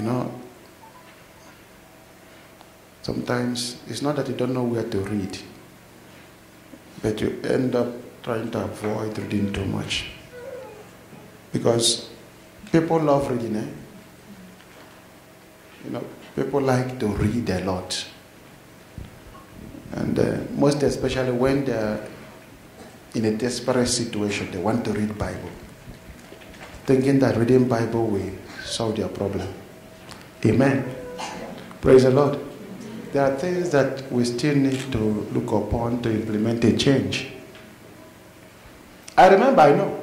You know, sometimes it's not that you don't know where to read, but you end up trying to avoid reading too much. Because people love reading, eh? You know, people like to read a lot. And uh, most especially when they're in a desperate situation, they want to read Bible. Thinking that reading Bible will solve their problem. Amen. Praise the Lord. There are things that we still need to look upon to implement a change. I remember, I know.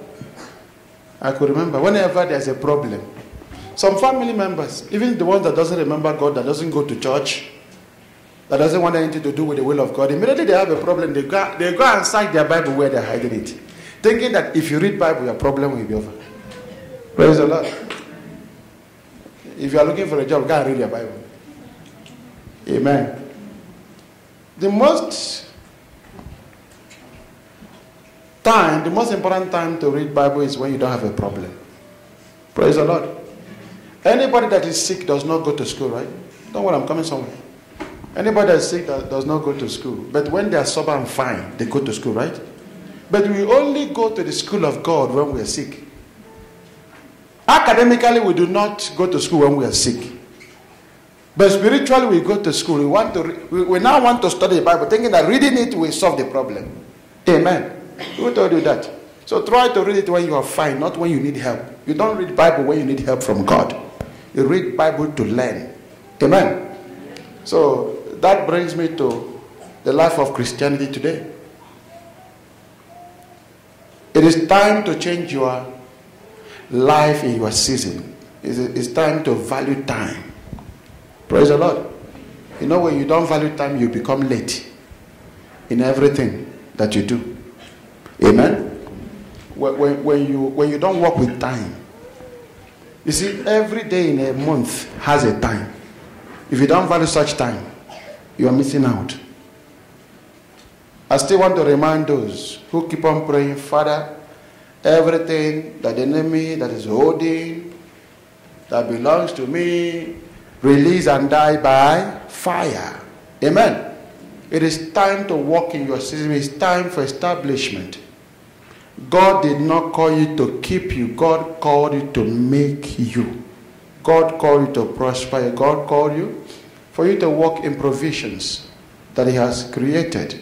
I could remember whenever there's a problem. Some family members, even the ones that doesn't remember God, that doesn't go to church, that doesn't want anything to do with the will of God, immediately they have a problem, they go, they go and cite their Bible where they're hiding it. Thinking that if you read Bible, your problem will be over. Praise the Lord. If you are looking for a job, go and read your Bible. Amen. The most time, the most important time to read Bible is when you don't have a problem. Praise the Lord. Anybody that is sick does not go to school, right? Don't worry, I'm coming somewhere. Anybody that is sick that does not go to school. But when they are sober and fine, they go to school, right? But we only go to the school of God when we are sick. Academically, we do not go to school when we are sick. But spiritually, we go to school. We want to. Re- we, now want to study the Bible, thinking that reading it will solve the problem. Amen. Who told you that? So try to read it when you are fine, not when you need help. You don't read Bible when you need help from God. You read Bible to learn. Amen. So that brings me to the life of Christianity today. It is time to change your life in your season. It's, it's time to value time. Praise the Lord. You know, when you don't value time, you become late in everything that you do. Amen. When, when, when you, when you don't work with time, you see, every day in a month has a time. If you don't value such time, you are missing out. I still want to remind those who keep on praying, Father, everything that the enemy that is holding, that belongs to me, release and die by fire. Amen. It is time to walk in your season. It's time for establishment. God did not call you to keep you. God called you to make you. God called you to prosper. God called you for you to walk in provisions that He has created.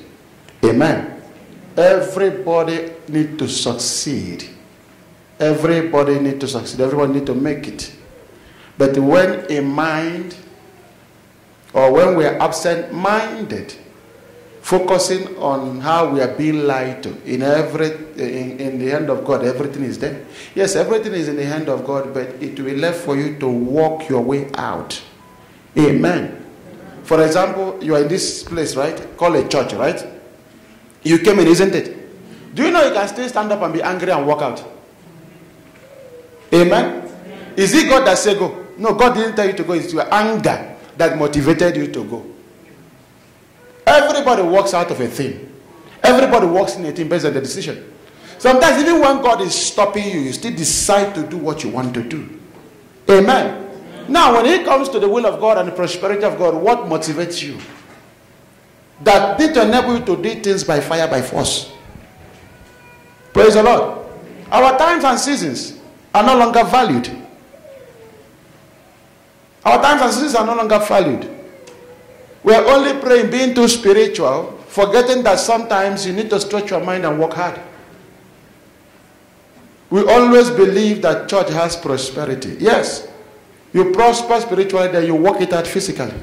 Amen. Everybody need to succeed. Everybody need to succeed. Everyone need to make it. But when a mind or when we are absent-minded, focusing on how we are being lied to in every in, in the hand of God, everything is there. Yes, everything is in the hand of God, but it will be left for you to walk your way out. Amen. For example, you are in this place, right? Call a church, right? You came in, isn't it? Do you know you can still stand up and be angry and walk out? Amen. Is it God that said go? No, God didn't tell you to go. It's your anger that motivated you to go. Everybody walks out of a thing. Everybody walks in a thing based on the decision. Sometimes, even when God is stopping you, you still decide to do what you want to do. Amen. Now, when it comes to the will of God and the prosperity of God, what motivates you? That did enable you to do things by fire, by force. Praise the Lord. Our times and seasons are no longer valued. Our times and seasons are no longer valued. We are only praying, being too spiritual, forgetting that sometimes you need to stretch your mind and work hard. We always believe that church has prosperity. Yes, you prosper spiritually, then you work it out physically.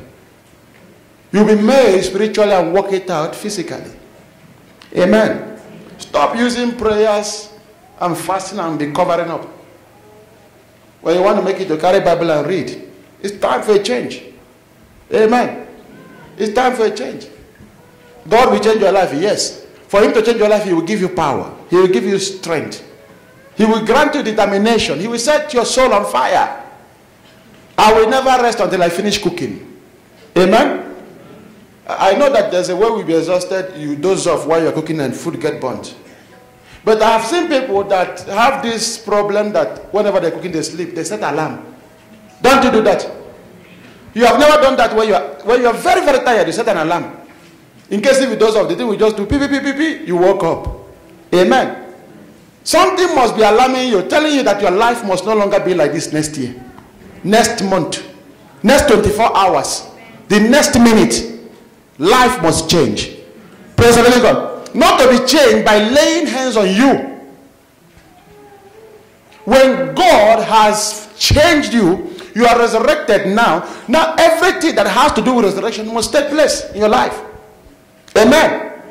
You'll be made spiritually and work it out physically. Amen. Stop using prayers and fasting and be covering up. When you want to make it to carry Bible and read, it's time for a change. Amen. It's time for a change. God will change your life, yes. For Him to change your life, He will give you power, He will give you strength, He will grant you determination, He will set your soul on fire. I will never rest until I finish cooking. Amen. I know that there's a way we'll be exhausted, you doze off while you're cooking and food get burnt. But I have seen people that have this problem that whenever they're cooking, they sleep, they set alarm. Don't you do that? You have never done that when you are when you are very, very tired, you set an alarm. In case if it does off, the thing we just do pee pee pee pee pee, you woke up. Amen. Something must be alarming you, telling you that your life must no longer be like this next year, next month, next 24 hours, the next minute. Life must change. Praise the living God. Not to be changed by laying hands on you. When God has changed you, you are resurrected now. Now, everything that has to do with resurrection must take place in your life. Amen.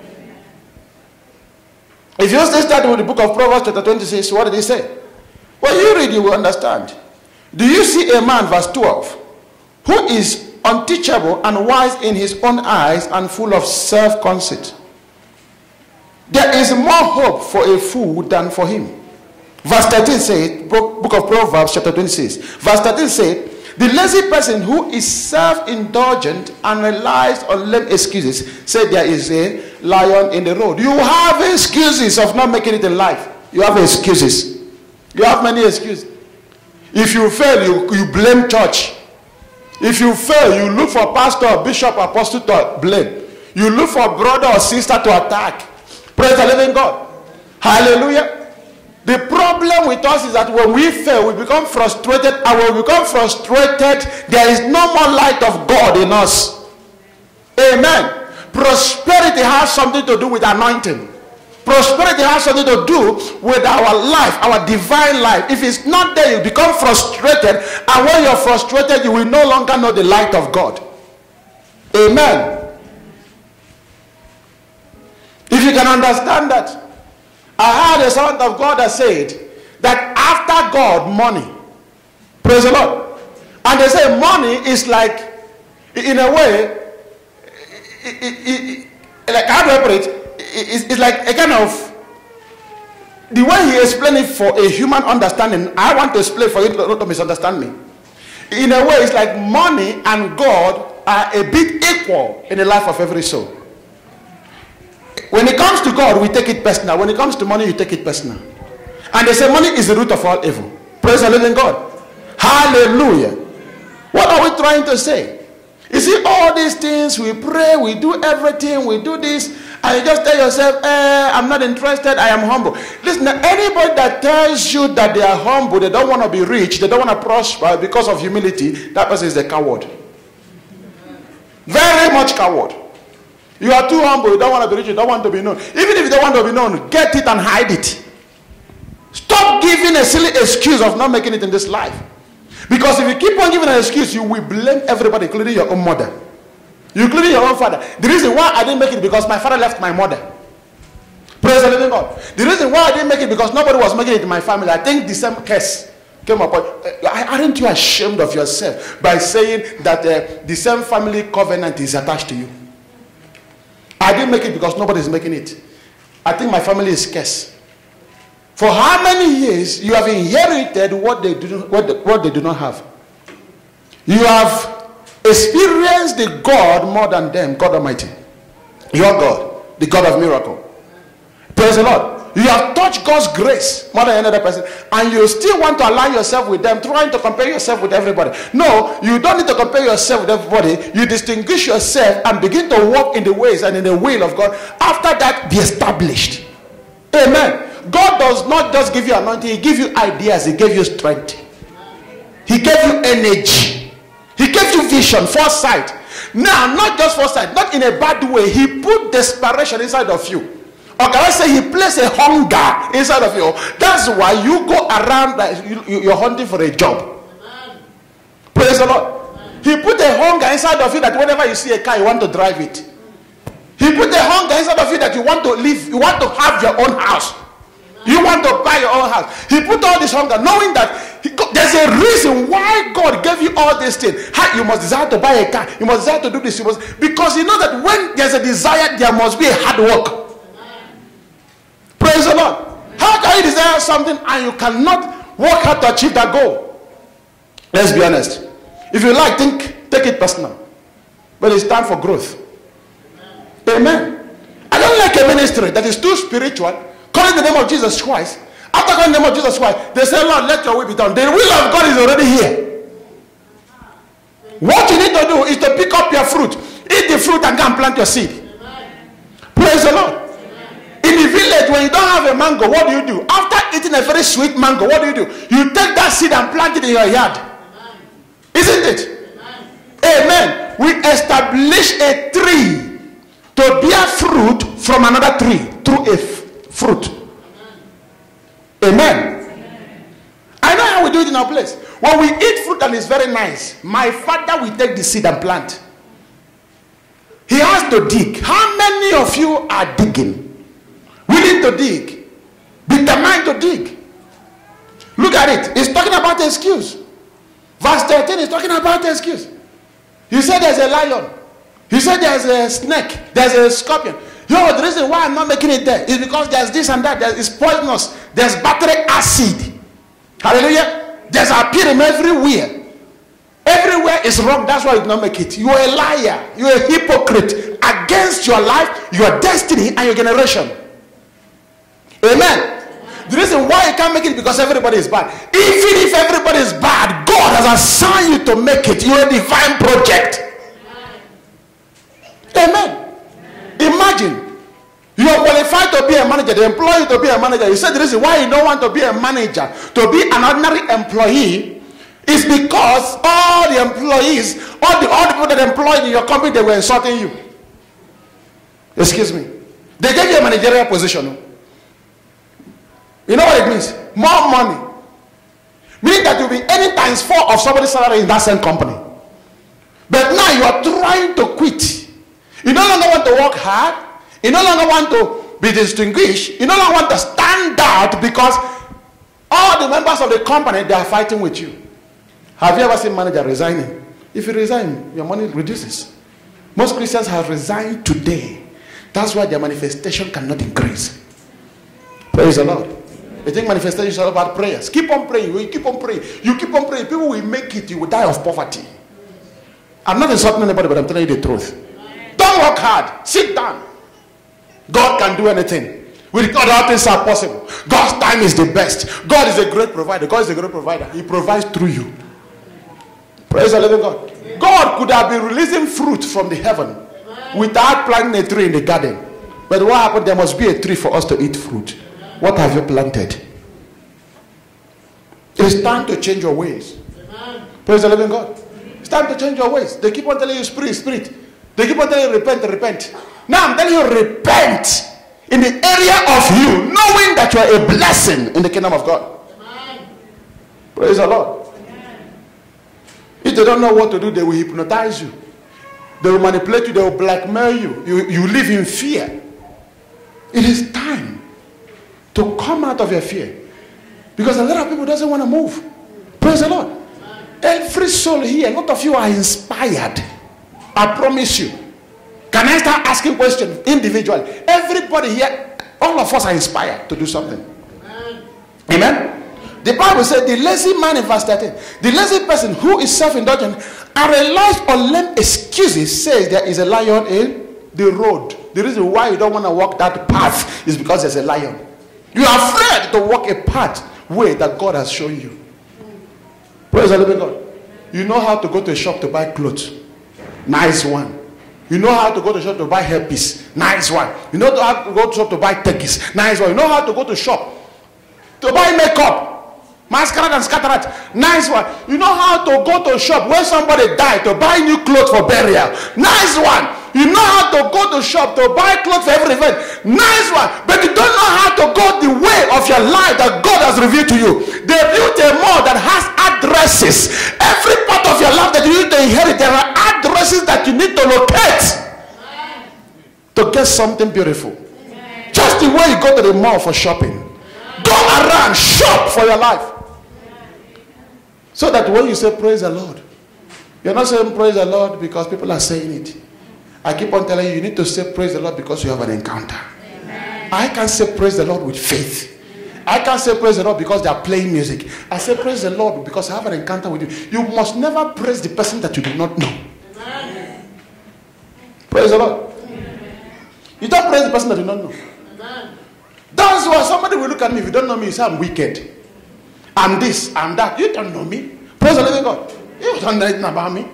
If you stay starting with the book of Proverbs, chapter 26, what did he say? When you read, you will understand. Do you see a man, verse 12, who is unteachable and wise in his own eyes and full of self conceit? There is more hope for a fool than for him. Verse 13 says, book of Proverbs, chapter 26. Verse 13 says, the lazy person who is self-indulgent and relies on lame excuses said there is a lion in the road. You have excuses of not making it in life. You have excuses. You have many excuses. If you fail, you, you blame church. If you fail, you look for pastor, bishop, apostle to blame. You look for brother or sister to attack. Praise the living God. Hallelujah. The problem with us is that when we fail, we become frustrated, and when we become frustrated, there is no more light of God in us. Amen. Prosperity has something to do with anointing. Prosperity has something to do with our life, our divine life. If it's not there, you become frustrated, and when you're frustrated, you will no longer know the light of God. Amen. If you can understand that, I heard a servant of God that said that after God, money. Praise the Lord. And they say money is like, in a way, it, it, it, like how do I put it? It's, it's like a kind of the way he explained it for a human understanding. I want to explain for you not to misunderstand me. In a way, it's like money and God are a bit equal in the life of every soul. When it comes to God, we take it personal. When it comes to money, you take it personal. And they say money is the root of all evil. Praise the living God. Hallelujah. What are we trying to say? You see, all these things, we pray, we do everything, we do this, and you just tell yourself, eh, I'm not interested, I am humble. Listen, anybody that tells you that they are humble, they don't want to be rich, they don't want to prosper because of humility, that person is a coward. Very much coward. You are too humble. You don't want to be rich. You don't want to be known. Even if you don't want to be known, get it and hide it. Stop giving a silly excuse of not making it in this life. Because if you keep on giving an excuse, you will blame everybody, including your own mother. Including your own father. The reason why I didn't make it because my father left my mother. Praise the living God. The reason why I didn't make it because nobody was making it in my family. I think the same case came up. Aren't you ashamed of yourself by saying that uh, the same family covenant is attached to you? I didn't make it because nobody is making it. I think my family is scarce. For how many years you have inherited what they do, what, the, what they do not have? You have experienced the God more than them, God Almighty. Your God, the God of miracle. Praise the Lord. You have touched God's grace more than another person, and you still want to align yourself with them, trying to compare yourself with everybody. No, you don't need to compare yourself with everybody. You distinguish yourself and begin to walk in the ways and in the will of God. After that, be established. Amen. God does not just give you anointing, He gives you ideas, He gave you strength, He gave you energy, He gave you vision, foresight. Now, not just foresight, not in a bad way, He put desperation inside of you. Or can I say he placed a hunger inside of you? That's why you go around like you, are hunting for a job. Praise the Lord. He put a hunger inside of you that whenever you see a car, you want to drive it. He put a hunger inside of you that you want to live, you want to have your own house. You want to buy your own house. He put all this hunger, knowing that he, there's a reason why God gave you all these things. you must desire to buy a car. You must desire to do this. You must, because you know that when there's a desire, there must be a hard work. Praise the Lord. How can you desire something and you cannot work hard to achieve that goal? Let's be honest. If you like, think, take it personal. But it's time for growth. Amen. I don't like a ministry that is too spiritual, calling the name of Jesus Christ. After calling the name of Jesus Christ, they say, Lord, let your will be done. The will of God is already here. What you need to do is to pick up your fruit, eat the fruit, and go and plant your seed. Praise the Lord. In the village, when you don't have a mango, what do you do? After eating a very sweet mango, what do you do? You take that seed and plant it in your yard. Isn't it? Amen. We establish a tree to bear fruit from another tree through a fruit. Amen. I know how we do it in our place. When we eat fruit and it's very nice, my father will take the seed and plant. He has to dig. How many of you are digging? Willing to dig? Determined to dig? Look at it. It's talking about excuse. Verse 13 is talking about excuse. He said there's a lion. He said there's a snake. There's a scorpion. Know the reason why I'm not making it there is because there's this and that. There is poisonous. There's battery acid. Hallelujah. There's appearing everywhere. Everywhere is wrong. That's why you did not make it. You are a liar. You are a hypocrite against your life, your destiny, and your generation. Amen. The reason why you can't make it because everybody is bad. Even if everybody is bad, God has assigned you to make it. You're a divine project. Amen. Imagine you are qualified to be a manager. They employ you to be a manager. You said the reason why you don't want to be a manager, to be an ordinary employee, is because all the employees, all the all the people that employed in your company, they were insulting you. Excuse me. They gave you a managerial position. You know what it means? More money. Meaning that you'll be any times four of somebody's salary in that same company. But now you are trying to quit. You no longer want to work hard. You no longer want to be distinguished. You no longer want to stand out because all the members of the company they are fighting with you. Have you ever seen manager resigning? If you resign, your money reduces. Most Christians have resigned today. That's why their manifestation cannot increase. Praise the Lord. You think manifestation is all about prayers. Keep on praying. You keep on praying. You keep on praying. People will make it. You will die of poverty. I'm not insulting anybody, but I'm telling you the truth. Don't work hard. Sit down. God can do anything. With God, all things are possible. God's time is the best. God is a great provider. God is a great provider. He provides through you. Praise the living God. God could have been releasing fruit from the heaven without planting a tree in the garden. But what happened? There must be a tree for us to eat fruit. What have you planted? It's time to change your ways. Praise the living God. It's time to change your ways. They keep on telling you, Spirit, Spirit. They keep on telling you, repent, repent. Now I'm telling you, repent in the area of you, knowing that you are a blessing in the kingdom of God. Praise the Lord. If they don't know what to do, they will hypnotize you. They will manipulate you. They will blackmail you. You, you live in fear. It is time to come out of your fear. Because a lot of people doesn't want to move. Praise the Lord. Every soul here, a lot of you are inspired. I promise you. Can I start asking questions individually? Everybody here, all of us are inspired to do something. Amen. Amen? The Bible said the lazy man in verse 13, the lazy person who is self-indulgent and relies on lame excuses says there is a lion in the road. The reason why you don't want to walk that path is because there's a lion. You are afraid to walk a path way that God has shown you. Praise the living God. You know how to go to a shop to buy clothes. Nice one. You know how to go to shop to buy hairpiece. Nice one. You know how to go to shop to buy turkeys. Nice one. You know how to go to shop to buy makeup. Masquerade and scatterat. Nice one. You know how to go to shop when somebody died to buy new clothes for burial. Nice one. You know how to go to shop to buy clothes for every event. Nice one. But you don't know how to go the way of your life that God has revealed to you. They built a mall that has addresses. Every part of your life that you need to inherit, there are addresses that you need to locate to get something beautiful. Just the way you go to the mall for shopping. Go around, shop for your life. So that when you say praise the Lord, you're not saying praise the Lord because people are saying it. I keep on telling you, you need to say praise the Lord because you have an encounter. Amen. I can say praise the Lord with faith. I can't say praise the Lord because they are playing music. I say praise the Lord because I have an encounter with you. You must never praise the person that you do not know. Amen. Praise the Lord. Amen. You don't praise the person that you don't know. That's why somebody will look at me. If you don't know me, you say I'm wicked. I'm this, I'm that. You don't know me. Praise the living God. You don't know anything about me.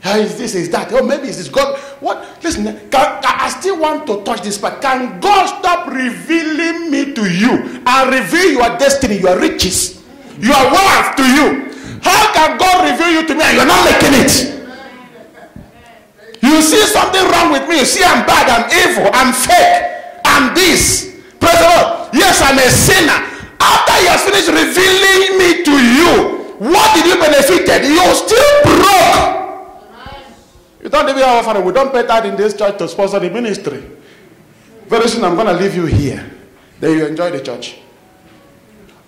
How is this? Is that? Oh, maybe it's this God. What? Listen, can, I still want to touch this part. Can God stop revealing me to you and reveal your destiny, your riches, your wealth to you? How can God reveal you to me and you're not making it? You see something wrong with me. You see, I'm bad, I'm evil, I'm fake, I'm this. Praise the Lord. Yes, I'm a sinner. After He has finished revealing me to you, what did you benefit? You're still broke. You don't have a father. We don't pay that in this church to sponsor the ministry. Very soon I'm going to leave you here. Then you enjoy the church.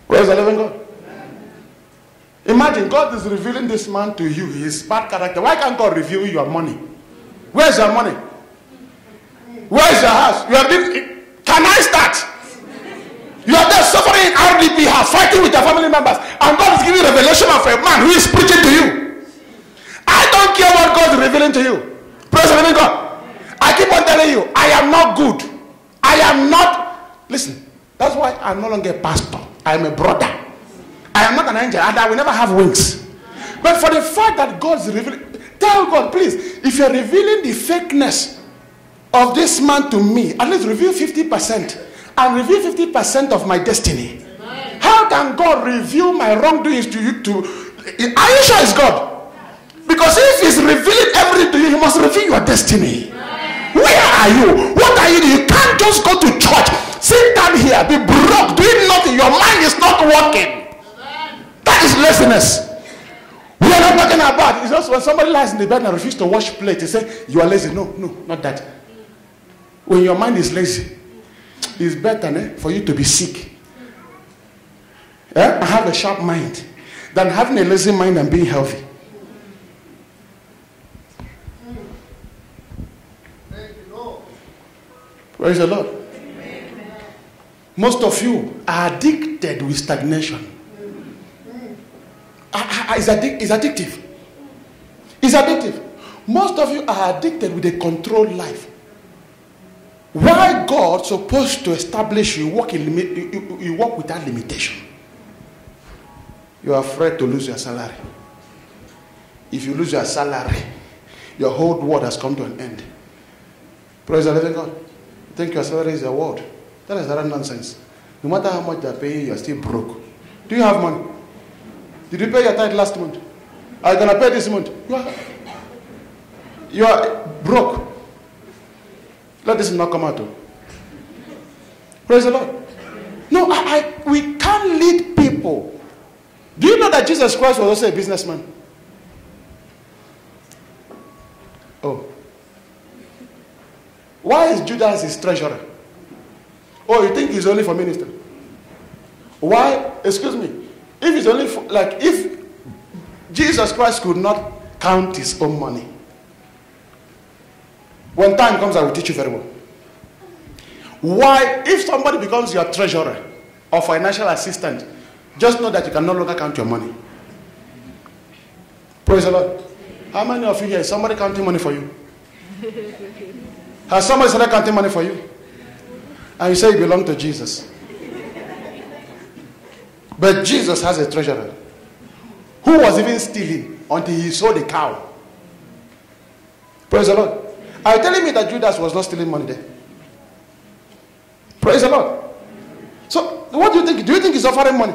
Praise the living God. Imagine God is revealing this man to you, his bad character. Why can't God reveal your money? Where's your money? Where's your house? You are being, can I start? You are there suffering in RDP house, fighting with your family members, and God is giving revelation of a man who is preaching to you. I don't care what God is revealing to you. Praise the living God. I keep on telling you, I am not good. I am not. Listen, that's why I'm no longer a pastor. I am a brother. I am not an angel, and I will never have wings. But for the fact that God is revealing, tell God, please, if you're revealing the fakeness of this man to me, at least reveal 50% and reveal 50% of my destiny. How can God reveal my wrongdoings to you? To are you sure it's God? Because if he's revealing everything to you, he must reveal your destiny. Where are you? What are you doing? You can't just go to church, sit down here, be broke, doing nothing. Your mind is not working. That is laziness. We are not talking about. It's just when somebody lies in the bed and refuses to wash plate, they say, You are lazy. No, no, not that. When your mind is lazy, it's better eh, for you to be sick. I have a sharp mind than having a lazy mind and being healthy. Praise the Lord. Most of you are addicted with stagnation. Ah, ah, ah, it's, addic- it's addictive. It's addictive. Most of you are addicted with a controlled life. Why God supposed to establish you work, in limi- you, you work without limitation? You are afraid to lose your salary. If you lose your salary, your whole world has come to an end. Praise the living God. Thank you think your salary is your world. That is that nonsense. No matter how much they're paying, you're still broke. Do you have money? Did you pay your tithe last month? Are you gonna pay this month? You are, you are broke. Let this not come out. Though. Praise the Lord. No, I, I, we can't lead people. Do you know that Jesus Christ was also a businessman? Oh. Why is Judas his treasurer? Oh, you think he's only for minister? Why? Excuse me. If it's only for, like if Jesus Christ could not count his own money, when time comes, I will teach you very well. Why, if somebody becomes your treasurer or financial assistant, just know that you can no longer count your money. Praise the Lord. How many of you here, somebody counting money for you? Has somebody started counting money for you? And you say you belong to Jesus. But Jesus has a treasurer who was even stealing until he sold a cow. Praise the Lord. Are you telling me that Judas was not stealing money there? Praise the Lord. So, what do you think? Do you think he's offering money?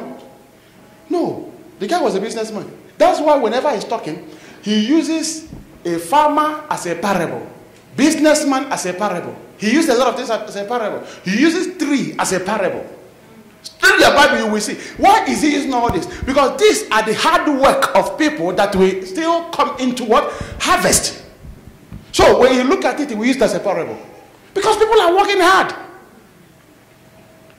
No. The guy was a businessman. That's why whenever he's talking, he uses a farmer as a parable, businessman as a parable. He uses a lot of things as a parable. He uses three as a parable. Study the Bible, you will see. Why is he using all this? Because these are the hard work of people that will still come into what? Harvest. So when you look at it, we use it as a parable. Because people are working hard.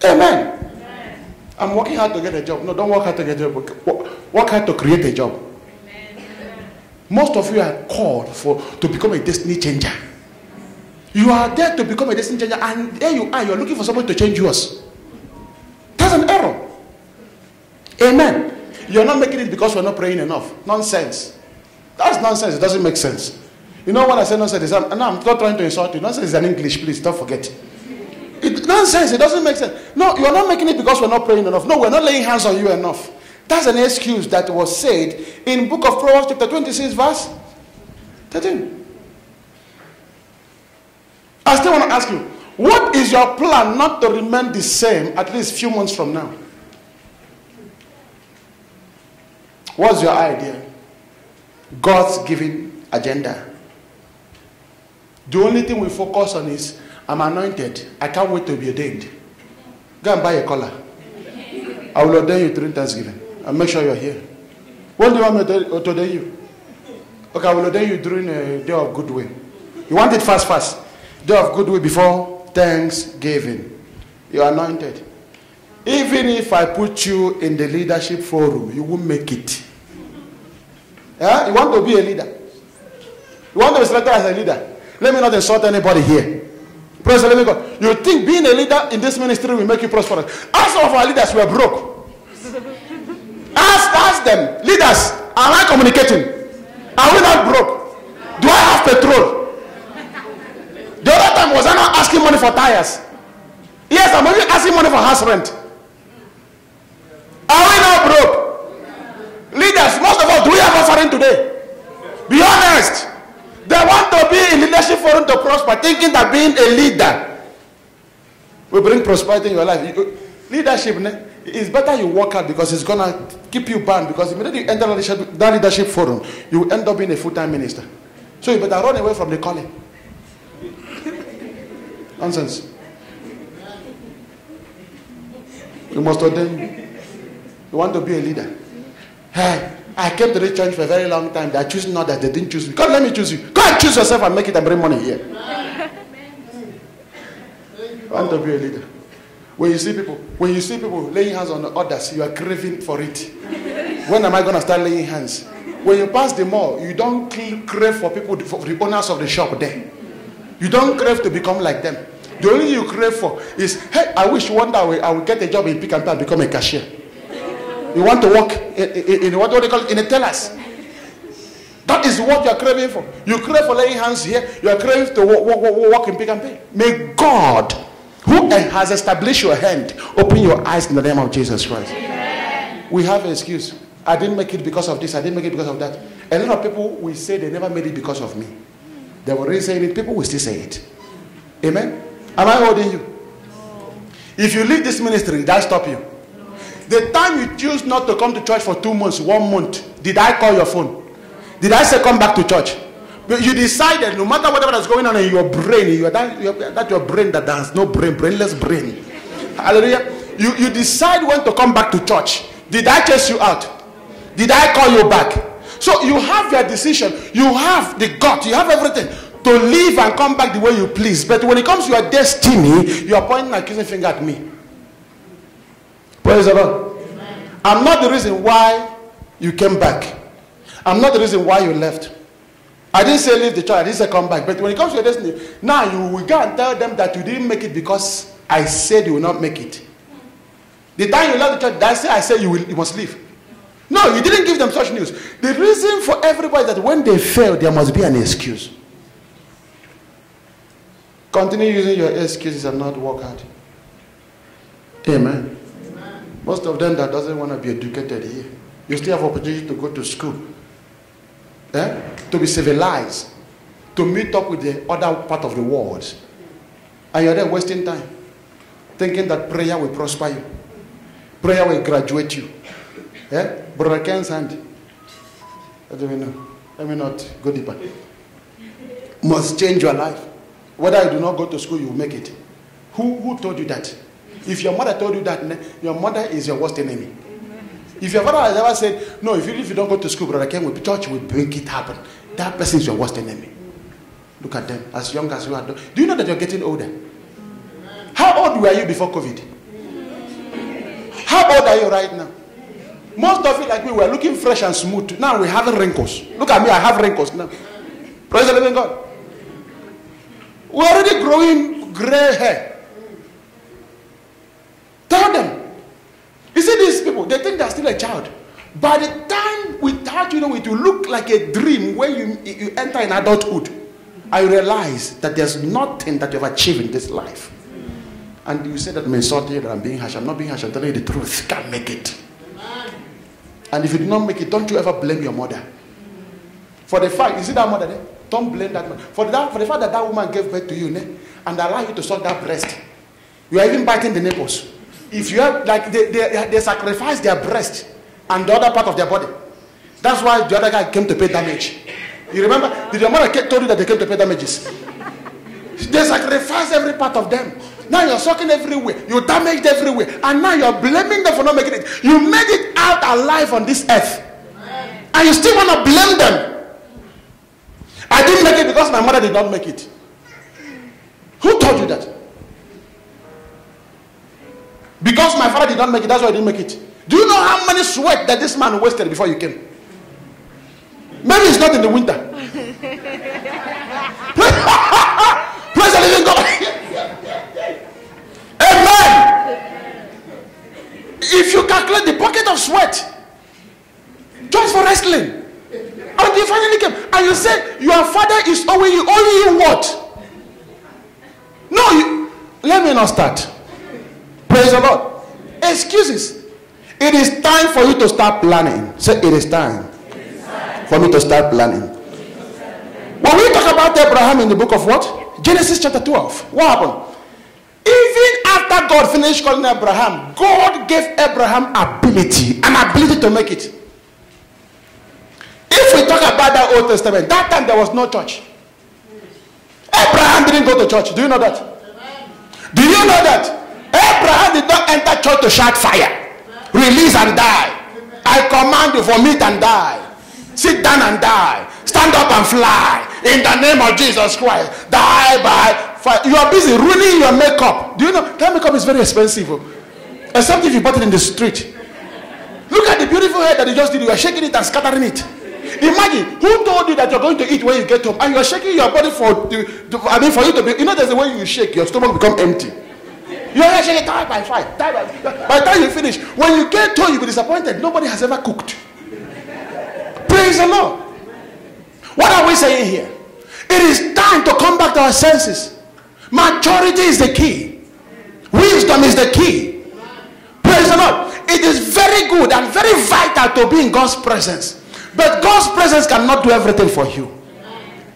Amen. Amen. I'm working hard to get a job. No, don't work hard to get a job. Work, work hard to create a job. Amen. Most of you are called for to become a destiny changer. You are there to become a destiny changer, and there you are. You're looking for somebody to change yours. That's an error. Amen. You're not making it because we're not praying enough. Nonsense. That's nonsense. It doesn't make sense. You know what I say nonsense? I'm, no, I'm not trying to insult you. Nonsense is an English, please. Don't forget. It, nonsense. It doesn't make sense. No, you're not making it because we're not praying enough. No, we're not laying hands on you enough. That's an excuse that was said in book of Proverbs chapter 26 verse 13. I still want to ask you, what is your plan not to remain the same at least few months from now? What's your idea? God's given agenda. The only thing we focus on is I'm anointed. I can't wait to be ordained. Go and buy a collar. I will ordain you during Thanksgiving. And make sure you're here. When do you want me to ordain you? Okay, I will ordain you during a day of goodwill. You want it fast, fast. Day of goodwill before Thanksgiving. You're anointed. Even if I put you in the leadership forum, you won't make it. Yeah? You want to be a leader. You want to be selected as a leader. Let me not insult anybody here. Praise the living God. You think being a leader in this ministry will make you prosperous? Ask some of our leaders were broke. Ask, ask them, leaders, am I communicating? Are we not broke? Do I have petrol? The other time was I not asking money for tires? Yes, I'm only asking money for house rent. Are we not broke? Leaders, most of us, do we have offering today? Be honest. They want to be in leadership forum to prosper, thinking that being a leader will bring prosperity in your life. Leadership is better you work out because it's gonna keep you bound. Because immediately you enter that leadership forum, you end up being a full-time minister. So you better run away from the calling. Nonsense. You must ordain. You want to be a leader. Hey, I kept the church for a very long time. They are choosing not that they didn't choose me. God, let me choose you. Go and choose yourself and make it and bring money here. You want to be a leader. When you see people, when you see people laying hands on the others, you are craving for it. When am I going to start laying hands? When you pass the mall, you don't crave for people, for the owners of the shop there. You don't crave to become like them. The only thing you crave for is, hey, I wish one day I will, I will get a job in Pick n Pay and become a cashier. You want to work in, in, in what do they call it? In a tellers. That is what you are craving for. You crave for laying hands here. You are craving to walk, walk, walk in Pick n Pay. May God, who has established your hand, open your eyes in the name of Jesus Christ. Amen. We have an excuse. I didn't make it because of this. I didn't make it because of that. A lot of people will say they never made it because of me. They were really saying it. People will still say it. Amen. Am I holding you? If you leave this ministry, did I stop you. The time you choose not to come to church for two months, one month, did I call your phone? Did I say come back to church? But you decided no matter whatever that's going on in your brain, you are that, you are, that your brain that has no brain, brainless brain. Hallelujah. You, you decide when to come back to church. Did I chase you out? Did I call you back? So you have your decision. You have the gut. You have everything to leave and come back the way you please. But when it comes to your destiny, you are pointing an accusing finger at me. Praise the Lord. Amen. I'm not the reason why you came back. I'm not the reason why you left. I didn't say leave the church. I didn't say come back. But when it comes to your destiny, now you will go and tell them that you didn't make it because I said you will not make it. The time you left the church, that's I said you will you must leave. No, you didn't give them such news. The reason for everybody that when they fail, there must be an excuse. Continue using your excuses and not work hard. Amen. Amen. Most of them that doesn't want to be educated here, you still have opportunity to go to school, eh? to be civilized, to meet up with the other part of the world, and you're there wasting time, thinking that prayer will prosper you, prayer will graduate you. Eh? Brother Ken's hand. I don't know. Let me not go deeper. Must change your life. Whether you do not go to school, you will make it. Who, who told you that? If your mother told you that, your mother is your worst enemy. If your father has ever said, No, if you, if you don't go to school, Brother Ken, will, church will make it happen, that person is your worst enemy. Look at them, as young as you are. Do you know that you're getting older? How old were you before COVID? How old are you right now? Most of it, like we were looking fresh and smooth. Now we're having wrinkles. Look at me, I have wrinkles now. Praise the living God. We're already growing gray hair. Tell them. You see these people, they think they're still a child. By the time without you know it will look like a dream when you, you enter in adulthood. I realize that there's nothing that you've achieved in this life. And you say that I'm insulting you, that I'm being harsh. I'm not being harsh, I'm telling you the truth. You Can't make it. And if you do not make it, don't you ever blame your mother. For the fact, you see that mother there? Don't blame that man. For, for the fact that that woman gave birth to you ne, and allow you to suck that breast, you are even biting the nipples. If you have, like, they, they, they sacrifice their breast and the other part of their body. That's why the other guy came to pay damage. You remember? Did your mother told you that they came to pay damages? They sacrificed every part of them. Now you're sucking everywhere. You damaged everywhere. And now you're blaming them for not making it. You made it out alive on this earth. And you still want to blame them. I didn't make it because my mother did not make it. Who told you that? Because my father did not make it, that's why I didn't make it. Do you know how many sweat that this man wasted before you came? Maybe it's not in the winter. Praise the living God. Amen. If you calculate the bucket of sweat just for wrestling, and you finally came, and you say your father is owing you, owing you what? No, you, let me not start. Praise the Lord. Excuses. It is time for you to start planning. Say, it is time for me to start planning. When we talk about Abraham in the book of what? Genesis chapter 12. What happened? Even after God finished calling Abraham, God gave Abraham ability, an ability to make it. If we talk about that Old Testament, that time there was no church. Abraham didn't go to church. Do you know that? Do you know that? Abraham did not enter church to shout fire, release and die. I command you vomit and die. Sit down and die. Stand up and fly. In the name of Jesus Christ. Die by You are busy ruining your makeup. Do you know that makeup is very expensive? oh. Except if you bought it in the street. Look at the beautiful hair that you just did. You are shaking it and scattering it. Imagine who told you that you're going to eat when you get home, and you're shaking your body for, I mean, for you to be. You know, there's a way you shake, your stomach become empty. You're shaking die by five, by. By the time you finish, when you get home, you'll be disappointed. Nobody has ever cooked. Praise the Lord. What are we saying here? It is time to come back to our senses. Maturity is the key. Wisdom is the key. Praise the Lord. It is very good and very vital to be in God's presence. But God's presence cannot do everything for you.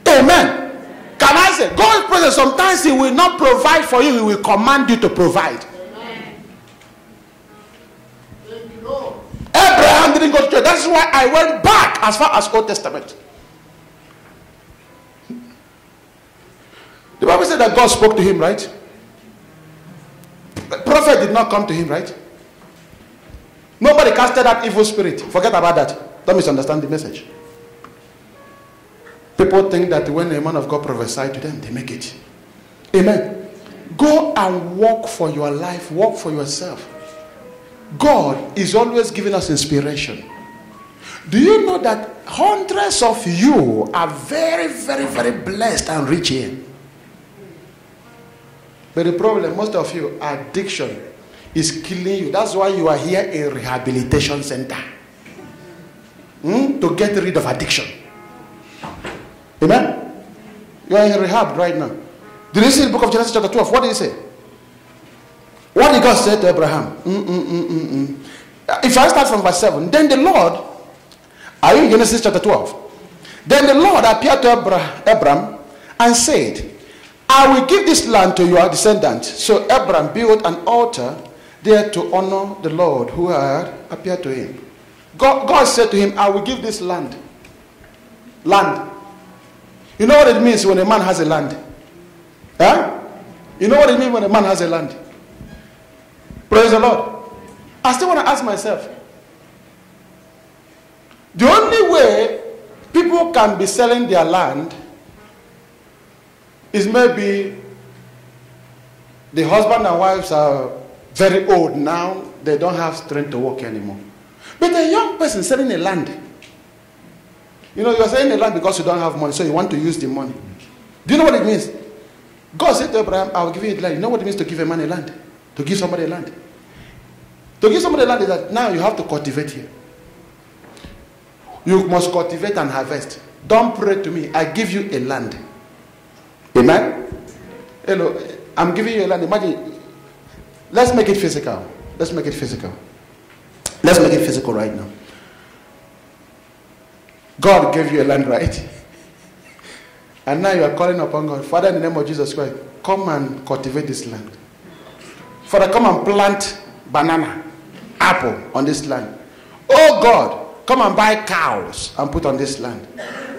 Amen. Can I say, God's presence, sometimes He will not provide for you, He will command you to provide. Abraham didn't go to church. That's why I went back as far as Old Testament. The Bible said that God spoke to him, right? The prophet did not come to him, right? Nobody casted that evil spirit. Forget about that. Don't misunderstand the message. People think that when a man of God prophesied to them, they make it. Amen. Go and walk for your life, walk for yourself. God is always giving us inspiration. Do you know that hundreds of you are very, very, very blessed and rich here? But the problem, most of you, addiction is killing you. That's why you are here in rehabilitation center. Hmm? To get rid of addiction. Amen? You are in rehab right now. Did you see the book of Genesis chapter 12? What did he say? What did God say to Abraham? Mm, mm, mm, mm, mm. If I start from verse 7, then the Lord, are you in Genesis chapter 12? Then the Lord appeared to Abra- Abram and said, I will give this land to your descendants. So Abram built an altar there to honor the Lord who had appeared to him. God, God said to him, I will give this land. Land. You know what it means when a man has a land? Huh? You know what it means when a man has a land? Praise the Lord. I still want to ask myself the only way people can be selling their land is maybe the husband and wives are very old now, they don't have strength to work anymore. But a young person selling a land, you know, you're selling a land because you don't have money, so you want to use the money. Do you know what it means? God said to Abraham, I will give you a land. You know what it means to give a man a land? To give somebody a land. To give somebody a land is that now you have to cultivate here. You must cultivate and harvest. Don't pray to me. I give you a land. Amen? Hello, I'm giving you a land. Imagine, let's make it physical. Let's make it physical. Let's make it physical right now. God gave you a land, right? And now you are calling upon God, Father, in the name of Jesus Christ, come and cultivate this land. Father, come and plant banana, apple on this land. Oh God, come and buy cows and put on this land.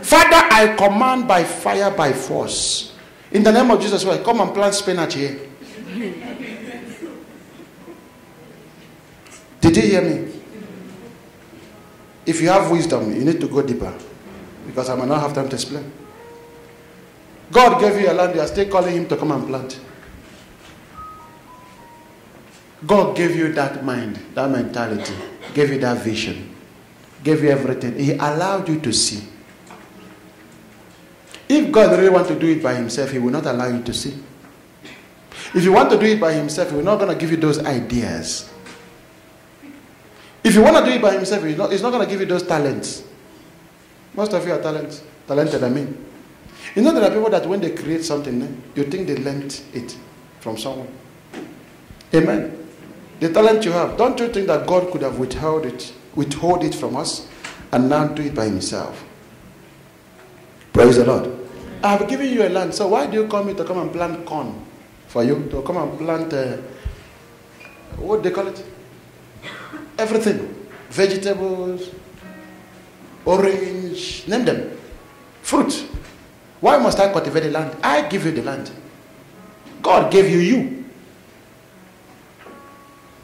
Father, I command by fire, by force. In the name of Jesus Christ, come and plant spinach here. Did you hear me? If you have wisdom, you need to go deeper. Because I might not have time to explain. God gave you a land, you are still calling him to come and plant. God gave you that mind, that mentality, gave you that vision, gave you everything. He allowed you to see. If God really want to do it by himself, he will not allow you to see. If you want to do it by himself, he will not going to give you those ideas. If you want to do it by himself, he's not, not going to give you those talents. Most of you are talents, talented, I mean. You know, there are people that when they create something, eh, you think they learned it from someone. Amen. The talent you have, don't you think that God could have withheld it, withhold it from us, and now do it by Himself? Praise the Lord. I have given you a land, so why do you call me to come and plant corn for you? To come and plant, uh, what do they call it? Everything, vegetables, orange, name them, fruit. Why must I cultivate the land? I give you the land. God gave you you.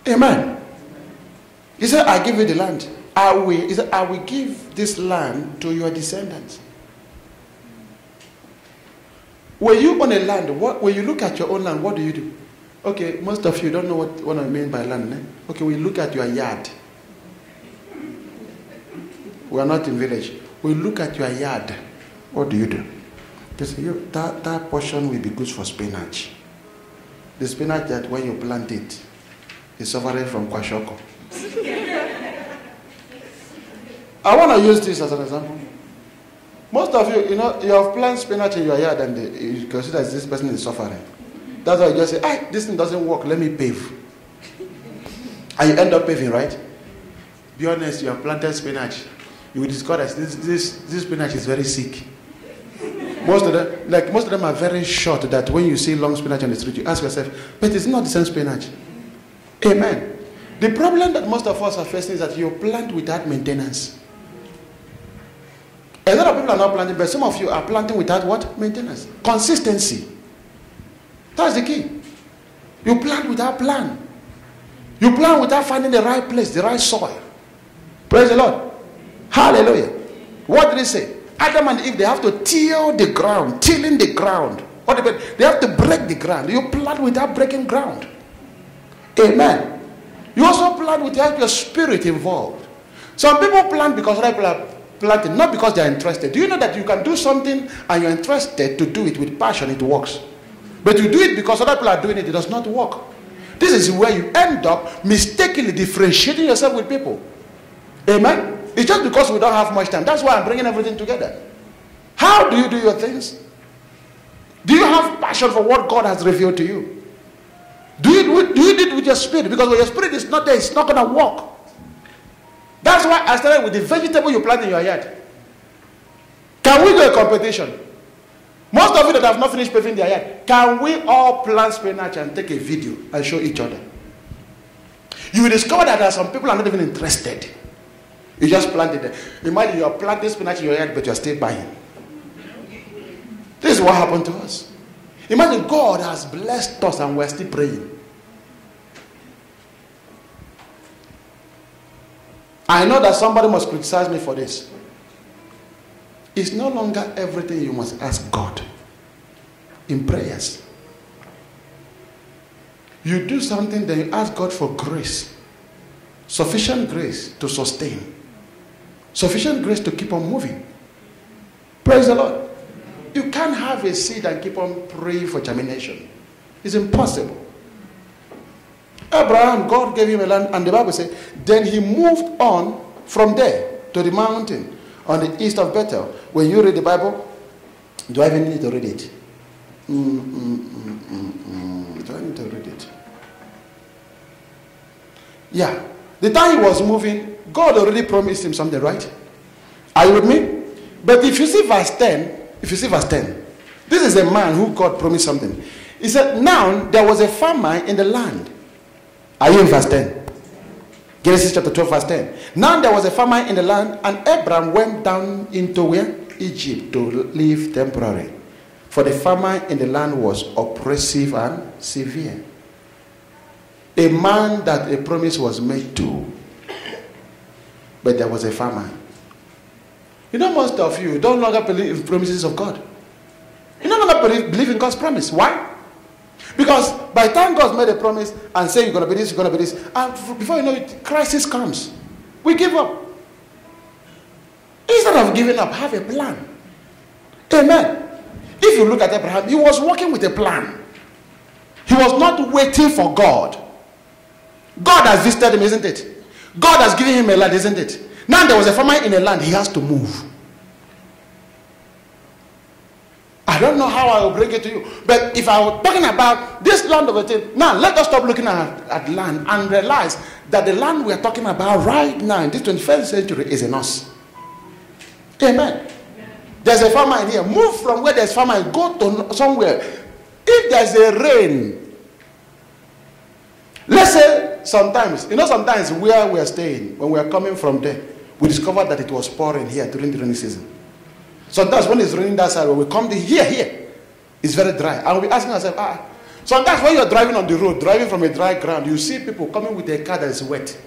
Amen. He said, I give you the land. I will, he said, I will give this land to your descendants. When you own a land, what, when you look at your own land, what do you do? Okay, most of you don't know what, what I mean by land. Eh? Okay, we look at your yard. We are not in village. We look at your yard. What do you do? They say, that, that portion will be good for spinach. The spinach that when you plant it, is suffering from kwashiorkor. I want to use this as an example. Most of you, you know, you have planted spinach in your yard and you consider this person is suffering. That's why you just say, ah, this thing doesn't work, let me pave. And you end up paving, right? Be honest, you have planted spinach. You will discover this, this, this spinach is very sick. Most of them, like most of them are very short that when you see long spinach on the street, you ask yourself, but it's not the same spinach. Amen. The problem that most of us are facing is that you plant without maintenance. A lot of people are not planting, but some of you are planting without what? Maintenance. Consistency. That's the key. You plant without plan. You plant without finding the right place, the right soil. Praise the Lord. Hallelujah. What did he say? Adam and Eve, they have to till the ground, tilling the ground. They have to break the ground. You plant without breaking ground. Amen. You also plant without your spirit involved. Some people plant because other people planting, not because they are interested. Do you know that you can do something and you're interested to do it with passion, it works. But you do it because other people are doing it, it does not work. This is where you end up mistakenly differentiating yourself with people. Amen. It's just because we don't have much time. That's why I'm bringing everything together. How do you do your things? Do you have passion for what God has revealed to you? Do you, do you do it with your spirit? Because when your spirit is not there, it's not going to work. That's why I started with the vegetable you plant in your yard. Can we do a competition? Most of you that have not finished paving their yard, can we all plant spinach and take a video and show each other? You will discover that there are some people are not even interested. You just planted. Imagine you are planting spinach in your yard, but you are still buying. This is what happened to us. Imagine God has blessed us and we're still praying. I know that somebody must criticize me for this. It's no longer everything you must ask God in prayers. You do something, then you ask God for grace. Sufficient grace to sustain. Sufficient grace to keep on moving. Praise the Lord. You can't have a seed and keep on praying for germination. It's impossible. Abraham, God gave him a land, and the Bible says, then he moved on from there to the mountain on the east of Bethel. When you read the Bible, do I even need to read it? Mm, mm, mm, mm, mm. do I need to read it? Yeah. The time he was moving, God already promised him something, right? Are you with me? But if you see verse 10, if you see verse 10, This is a man who God promised something. He said, Now there was a farmer in the land. Are you in verse 10? Genesis chapter 12, verse 10. Now there was a farmer in the land, and Abram went down into where? Egypt to live temporary. For the farmer in the land was oppressive and severe. A man that a promise was made to, but there was a farmer. You know, most of you don't longer believe in promises of God. You no longer believe in God's promise. Why? Because by the time God's made a promise and say you're going to be this, you're going to be this, and before you know it, crisis comes. We give up. Instead of giving up, have a plan. Amen. If you look at Abraham, he was working with a plan. He was not waiting for God. God has visited him, isn't it? God has given him a land, isn't it? Now there was a farmer in a land, he has to move. I don't know how I will bring it to you. But if I were talking about this land of a thing, now let us stop looking at, at land and realize that the land we are talking about right now in this 21st century is in us. Amen. There's a farmer in here. Move from where there's farmer go to somewhere. If there's a rain, let's say sometimes, you know, sometimes where we are staying, when we are coming from there, we discovered that it was pouring here during the rainy season. Sometimes when it's raining that side, when we come to here, here, it's very dry. And we're asking ourselves, ah. Sometimes when you're driving on the road, driving from a dry ground, you see people coming with a car that is wet.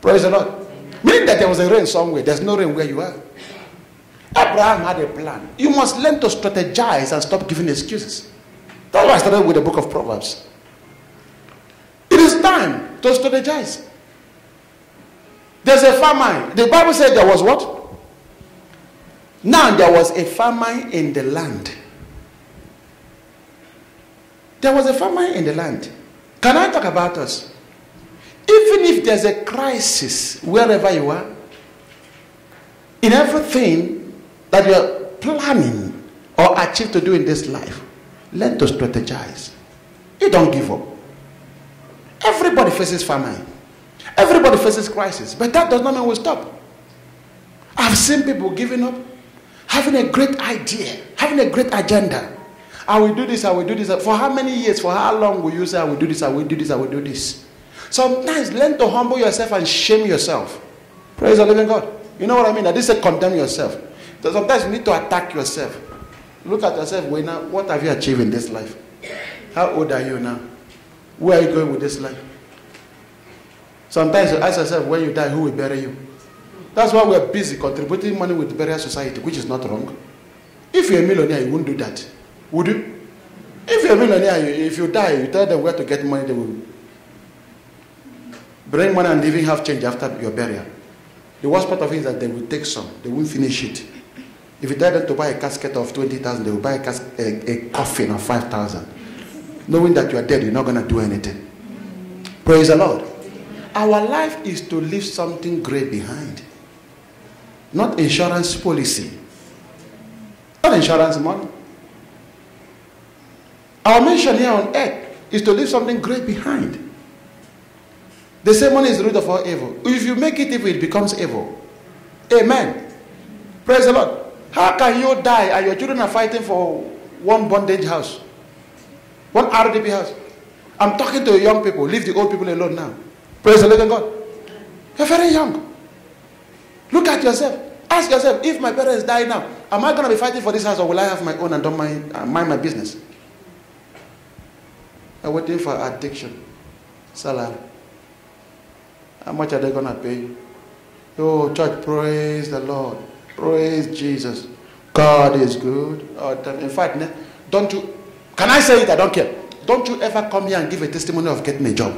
Praise the Lord. Meaning that there was a rain somewhere. There's no rain where you are. Abraham had a plan. You must learn to strategize and stop giving excuses. That's why I started with the book of Proverbs. It is time to strategize. There's a famine. The Bible said there was what? Now there was a famine in the land. There was a famine in the land. Can I talk about us? Even if there's a crisis wherever you are, in everything that you're planning or achieve to do in this life, learn to strategize. You don't give up. Everybody faces famine. Everybody faces crisis. But that does not mean we stop. I've seen people giving up having a great idea, having a great agenda. I will do this, I will do this. For how many years, for how long will you say, I will do this, I will do this, I will do this? Sometimes learn to humble yourself and shame yourself. Praise the living God. You know what I mean? I didn't say condemn yourself. So sometimes you need to attack yourself. Look at yourself. Well, now, what have you achieved in this life? How old are you now? Where are you going with this life? Sometimes you ask yourself, when you die, who will bury you? That's why we're busy contributing money with the burial society, which is not wrong. If you're a millionaire, you wouldn't do that. Would you? If you're a millionaire, if you die, you tell them where to get money, they will bring money and even have change after your burial. The worst part of it is that they will take some, they won't finish it. If you tell them to buy a casket of 20,000, they will buy a, cas- a, a coffin of 5,000. Knowing that you are dead, you're not going to do anything. Praise the Lord. Our life is to leave something great behind not insurance policy, not insurance money. Our mission here on earth is to leave something great behind. The same money is the root of all evil. If you make it evil, it becomes evil. Amen. Praise the Lord. How can you die and your children are fighting for one bondage house? One RDP house? I'm talking to young people. Leave the old people alone now. Praise the living God. You're very young. Look at yourself. Ask yourself, if my parents die now, am I going to be fighting for this house or will I have my own and don't mind, uh, mind my business? I'm waiting for addiction. Salary. How much are they going to pay you? Oh, church, praise the Lord. Praise Jesus. God is good. Oh, in fact, don't you, can I say it? I don't care. Don't you ever come here and give a testimony of getting a job.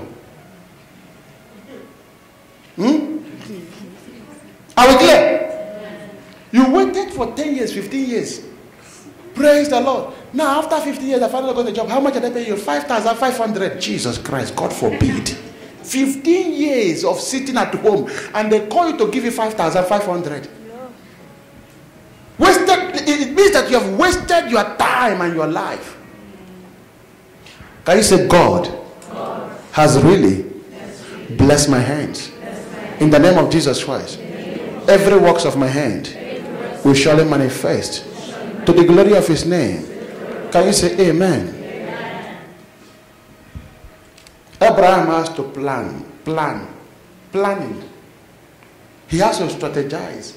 Hmm? Are we clear? You waited for 10 years, 15 years. Praise the Lord. Now, after 15 years, I finally got a job. How much did they pay you? 5,500. Jesus Christ, God forbid. 15 years of sitting at home and they call you to give you 5,500. Wasted, it means that you have wasted your time and your life. Can you say, God, God. has really blessed my hands? In the name of Jesus Christ. Every works of my hand will surely manifest To the glory of his name. Can you say amen? Abraham has to plan, plan, planning. He has to strategize.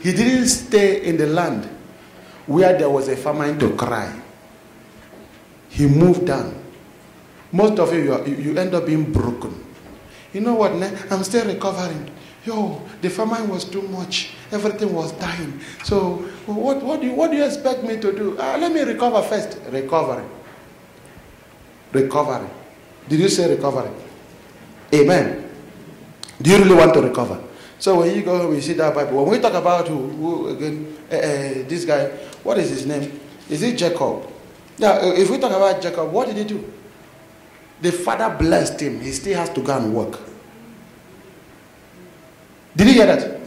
He didn't stay in the land where there was a famine to cry. He moved down. Most of you, you, are, you end up being broken. You know what? I'm still recovering. Yo, the famine was too much. Everything was dying. So, what, what, do, you, what do you expect me to do? Uh, let me recover first. Recovery. Recovery. Did you say recovery? Amen. Do you really want to recover? So when you go home, you see that Bible. When we talk about who, who again, uh, uh, this guy, what is his name? Is it Jacob? Yeah, if we talk about Jacob, what did he do? The father blessed him. He still has to go and work. Did you hear that?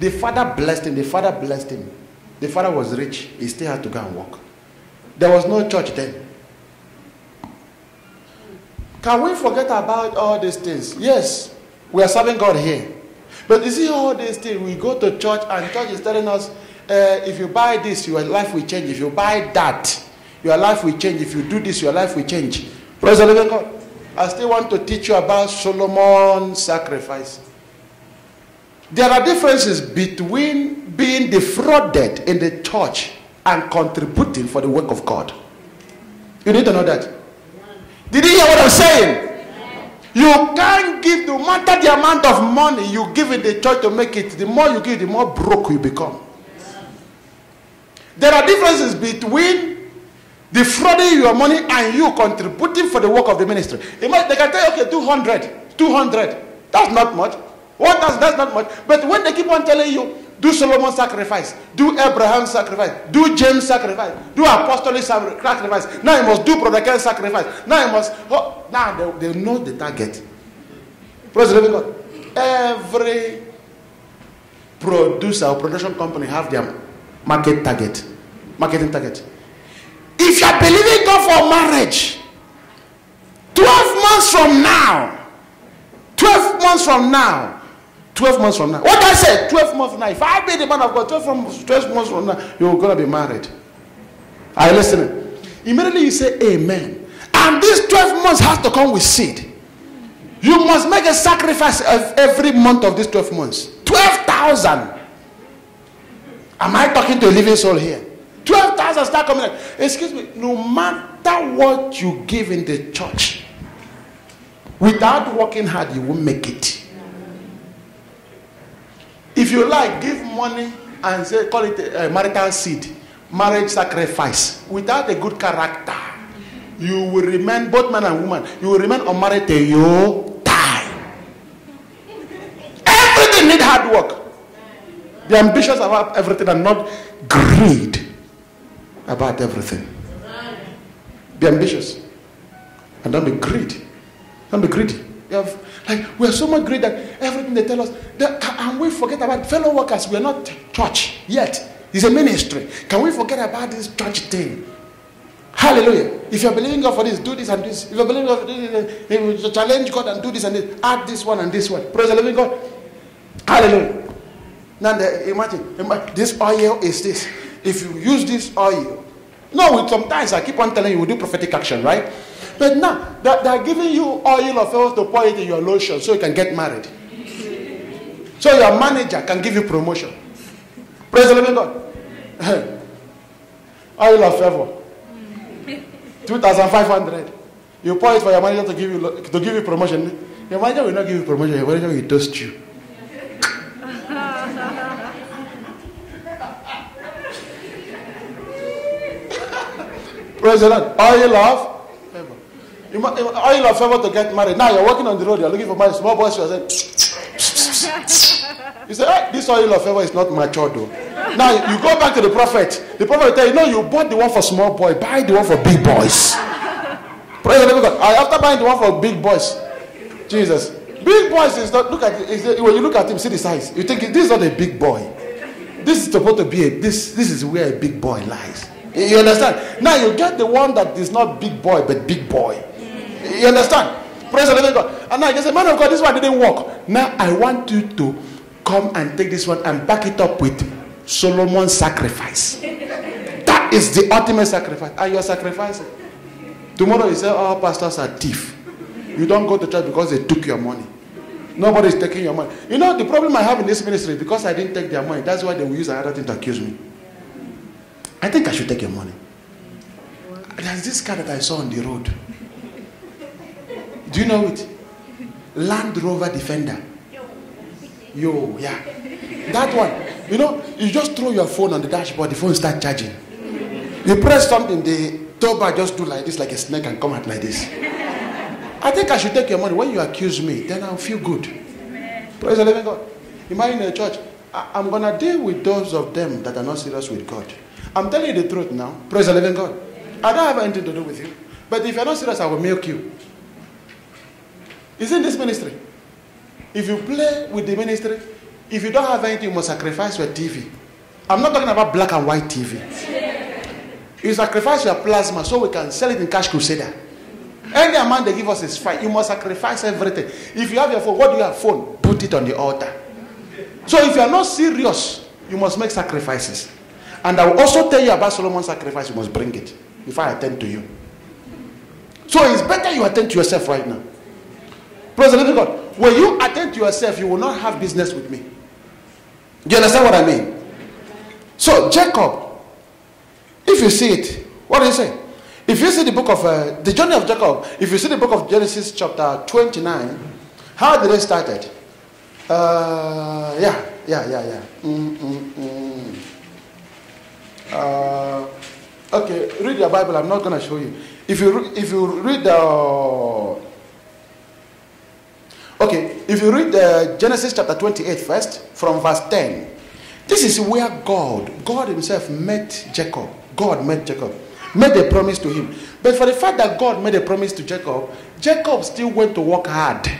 The father blessed him. The father blessed him. The father was rich. He still had to go and work. There was no church then. Can we forget about all these things? Yes, we are serving God here. But you see all these things, we go to church and church is telling us, uh, if you buy this, your life will change. If you buy that, your life will change. If you do this, your life will change. Praise the living God. I still want to teach you about Solomon's sacrifice. There are differences between being defrauded in the church and contributing for the work of God. You need to know that. Did you hear what I'm saying? You can't give, no matter the amount of money you give in the church to make it, the more you give, the more broke you become. There are differences between defrauding your money and you contributing for the work of the ministry. They can tell you, okay, 200, 200. That's not much. What does that's not much. But when they keep on telling you, do Solomon sacrifice, do Abraham sacrifice, do James sacrifice, do apostolic sacrifice. Now you must do Brother sacrifice. Now you must. Oh, now they, they know the target. Praise the living God. Every producer or production company have their market target, marketing target. If you are believing God for marriage, 12 months from now, 12 months from now, 12 months from now. What I said, 12 months from now. If I be the man of God, 12 months, 12 months from now, you're going to be married. Are you listening? Immediately you say amen. And this 12 months has to come with seed. You must make a sacrifice of every month of these 12 months. 12,000. Am I talking to a living soul here? 12,000 start coming. Excuse me. No matter what you give in the church, without working hard, you won't make it. If you like, give money and say, call it a, a marital seed, marriage sacrifice. Without a good character, you will remain, both man and woman, you will remain unmarried till you die. Everything need hard work. Be ambitious about everything and not greed about everything. Be ambitious and don't be greedy. Don't be greedy. You have like we are so much great that everything they tell us, that, and we forget about fellow workers. We are not church yet. It's a ministry. Can we forget about this church thing? Hallelujah. If you're believing God for this, do this and this. If you're believing God for this, challenge God and do this and this. Add this one and this one. Praise the living God. Hallelujah. Now imagine, imagine, this oil is this. If you use this oil, no, sometimes I keep on telling you we do prophetic action, right? But now they're, they're giving you oil of oil to pour it in your lotion so you can get married. So your manager can give you promotion. Praise the living God. oil of favor. 2,500. You pour it for your manager to give you to give you promotion. Your manager will not give you promotion. Your manager will toast you. Praise the Lord. Oil of. Oil of favor to get married. Now you're walking on the road, you're looking for marriage. Small boys, you're saying, you say, hey, this oil of favor is not mature though. Now you go back to the prophet. The prophet will tell you, no, you bought the one for small boy, buy the one for big boys. Praise the Lord. After buying the one for big boys, Jesus. Big boys is not, look at it, when you look at him, see the size. You think this is not a big boy. This is supposed to be a, this, this is where a big boy lies. You understand? Now you get the one that is not big boy, but big boy. You understand? Praise the living God. And now you say, man of God, this one didn't work. Now I want you to come and take this one and back it up with Solomon's sacrifice. That is the ultimate sacrifice. And you're sacrificing. Tomorrow you say, all pastors are thief. You don't go to church because they took your money. Nobody is taking your money. You know, the problem I have in this ministry because I didn't take their money. That's why they will use another thing to accuse me. I think I should take your money. There's this car that I saw on the road. Do you know it? Land Rover Defender. Yo, yeah. That one. You know, you just throw your phone on the dashboard, the phone start charging. You press something, the bar just do like this, like a snake, and come out like this. I think I should take your money. When you accuse me, then I'll feel good. Praise the living God. Imagine a church. I, I'm going to deal with those of them that are not serious with God. I'm telling you the truth now. Praise the living God. I don't have anything to do with you. But if you're not serious, I will milk you. Is in this ministry. If you play with the ministry, if you don't have anything, you must sacrifice your TV. I'm not talking about black and white TV. You sacrifice your plasma so we can sell it in Cash Crusader. Any amount they give us is fine. You must sacrifice everything. If you have your phone, what do you have? Phone. Put it on the altar. So if you are not serious, you must make sacrifices. And I will also tell you about Solomon's sacrifice. You must bring it before I attend to you. So it's better you attend to yourself right now. Praise the God. When you attend to yourself, you will not have business with me. Do you understand what I mean? So Jacob, if you see it, what do you say? If you see the book of uh, the journey of Jacob, if you see the book of Genesis chapter 29, how did it started? Uh, yeah, yeah, yeah, yeah. Mm, mm, mm. Uh, okay, read your Bible. I'm not going to show you. If you if you read the okay, if you read the Genesis chapter 28 first from verse 10, this is where God, God Himself met Jacob. God met Jacob made a promise to him. But for the fact that God made a promise to Jacob, Jacob still went to work hard.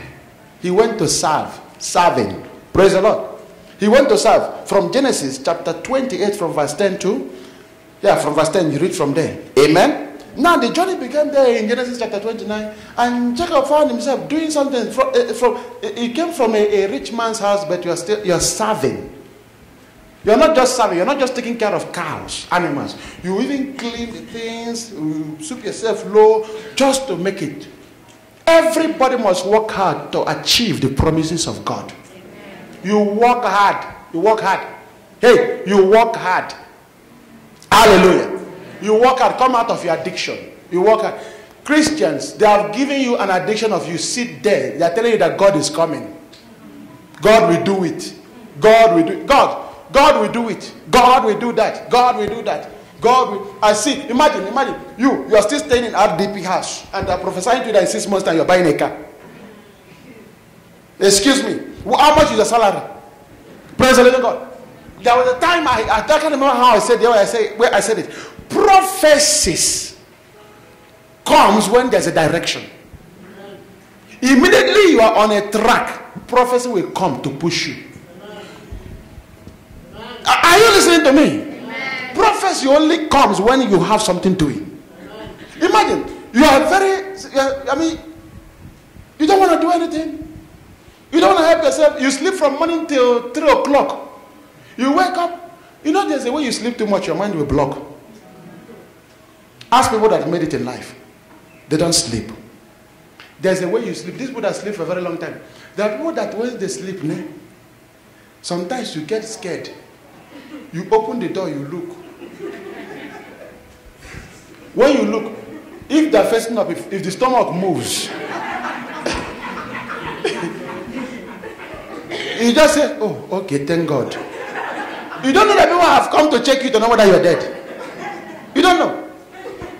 He went to serve, serving. Praise the Lord. He went to serve from Genesis chapter 28 from verse 10 to, yeah, from verse 10, you read from there. Amen. Now the journey began there in Genesis chapter 29, and Jacob found himself doing something from, uh, from he came from a, a rich man's house, but you are still you're serving. You're not just serving, you're not just taking care of cows, animals. You even clean the things, you soup yourself low just to make it. Everybody must work hard to achieve the promises of God. You work hard. You work hard. Hey, you work hard. Hallelujah. You work out, Come out of your addiction. You work out. Christians, they have given you an addiction of you sit there. They are telling you that God is coming. God will do it. God will do it. God, God will do it. God will do that. God will do that. God will. I see. Imagine, imagine. You, you are still staying in RDP house and they're prophesying to you that in six months time you're buying a car. Excuse me. How much is your salary? Praise the Lord God. There was a time I, I can't remember how I said way I say where I said it. Prophecies comes when there's a direction. Immediately you are on a track, prophecy will come to push you. Are you listening to me? Prophecy only comes when you have something doing. Imagine you are very. I mean, you don't want to do anything. You don't want to help yourself. You sleep from morning till three o'clock. You wake up. You know, there's a way you sleep too much, your mind will block. Ask people that made it in life. They don't sleep. There's a way you sleep. These people that sleep for a very long time. There are people that when they sleep, sometimes you get scared. You open the door, you look. When you look, if they're up, if, if the stomach moves, you just say, Oh, okay, thank God. You don't know that people have come to check you to know whether you're dead. You don't know.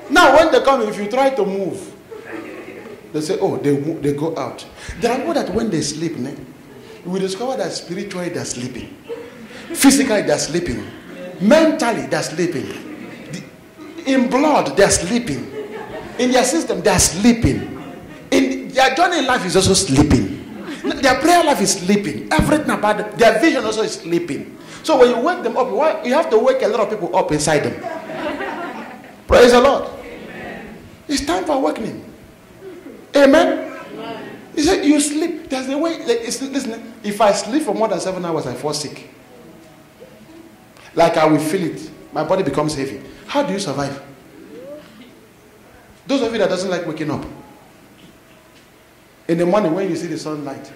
Now, when they come, if you try to move, they say, Oh, they, they go out. There are people that when they sleep, né, we discover that spiritually they're sleeping. Physically, they're sleeping. Mentally, they're sleeping. In blood, they're sleeping. In their system, they're sleeping. In their journey in life is also sleeping. Their prayer life is sleeping. Everything about them, their vision also is sleeping. So when you wake them up, you have to wake a lot of people up inside them. Praise the Lord. It's time for awakening. Amen. He said, You sleep. There's a way. Listen, if I sleep for more than seven hours, I fall sick. Like I will feel it. My body becomes heavy. How do you survive? Those of you that doesn't like waking up. In the morning when you see the sunlight,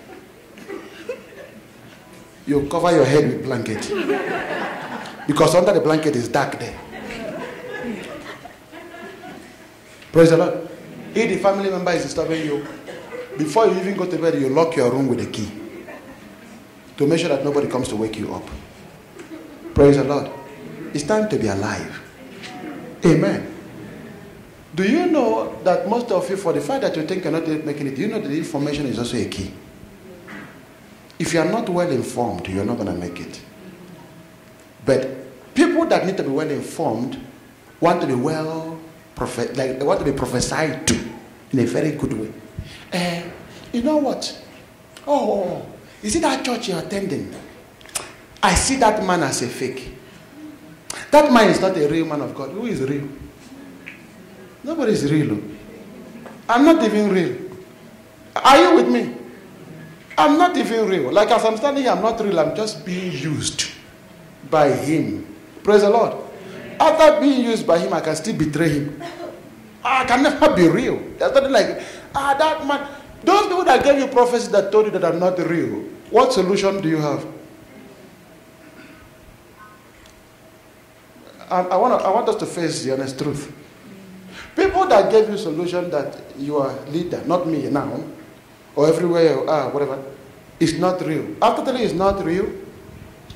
you cover your head with blanket. Because under the blanket is dark there. Praise the Lord. If the family member is disturbing you, before you even go to bed, you lock your room with a key to make sure that nobody comes to wake you up. Praise the Lord. It's time to be alive. Amen. Do you know that most of you, for the fact that you think you're not making it, do you know that the information is also a key? If you are not well informed, you're not going to make it. But people that need to be well informed want to be well, prophet, like what they prophesied to in a very good way. Uh, you know what? Oh, is it that church you're attending? I see that man as a fake. That man is not a real man of God. Who is real? Nobody is real. I'm not even real. Are you with me? I'm not even real. Like as I'm standing here, I'm not real. I'm just being used by him. Praise the Lord. After being used by him, I can still betray him. I can never be real. There's nothing like, ah, that man. Those people that gave you prophecies that told you that I'm not real, what solution do you have? I, I, want, I want us to face the honest truth. People that gave you solution that you are leader, not me now, or everywhere you are, whatever, is not real. After telling it's not real,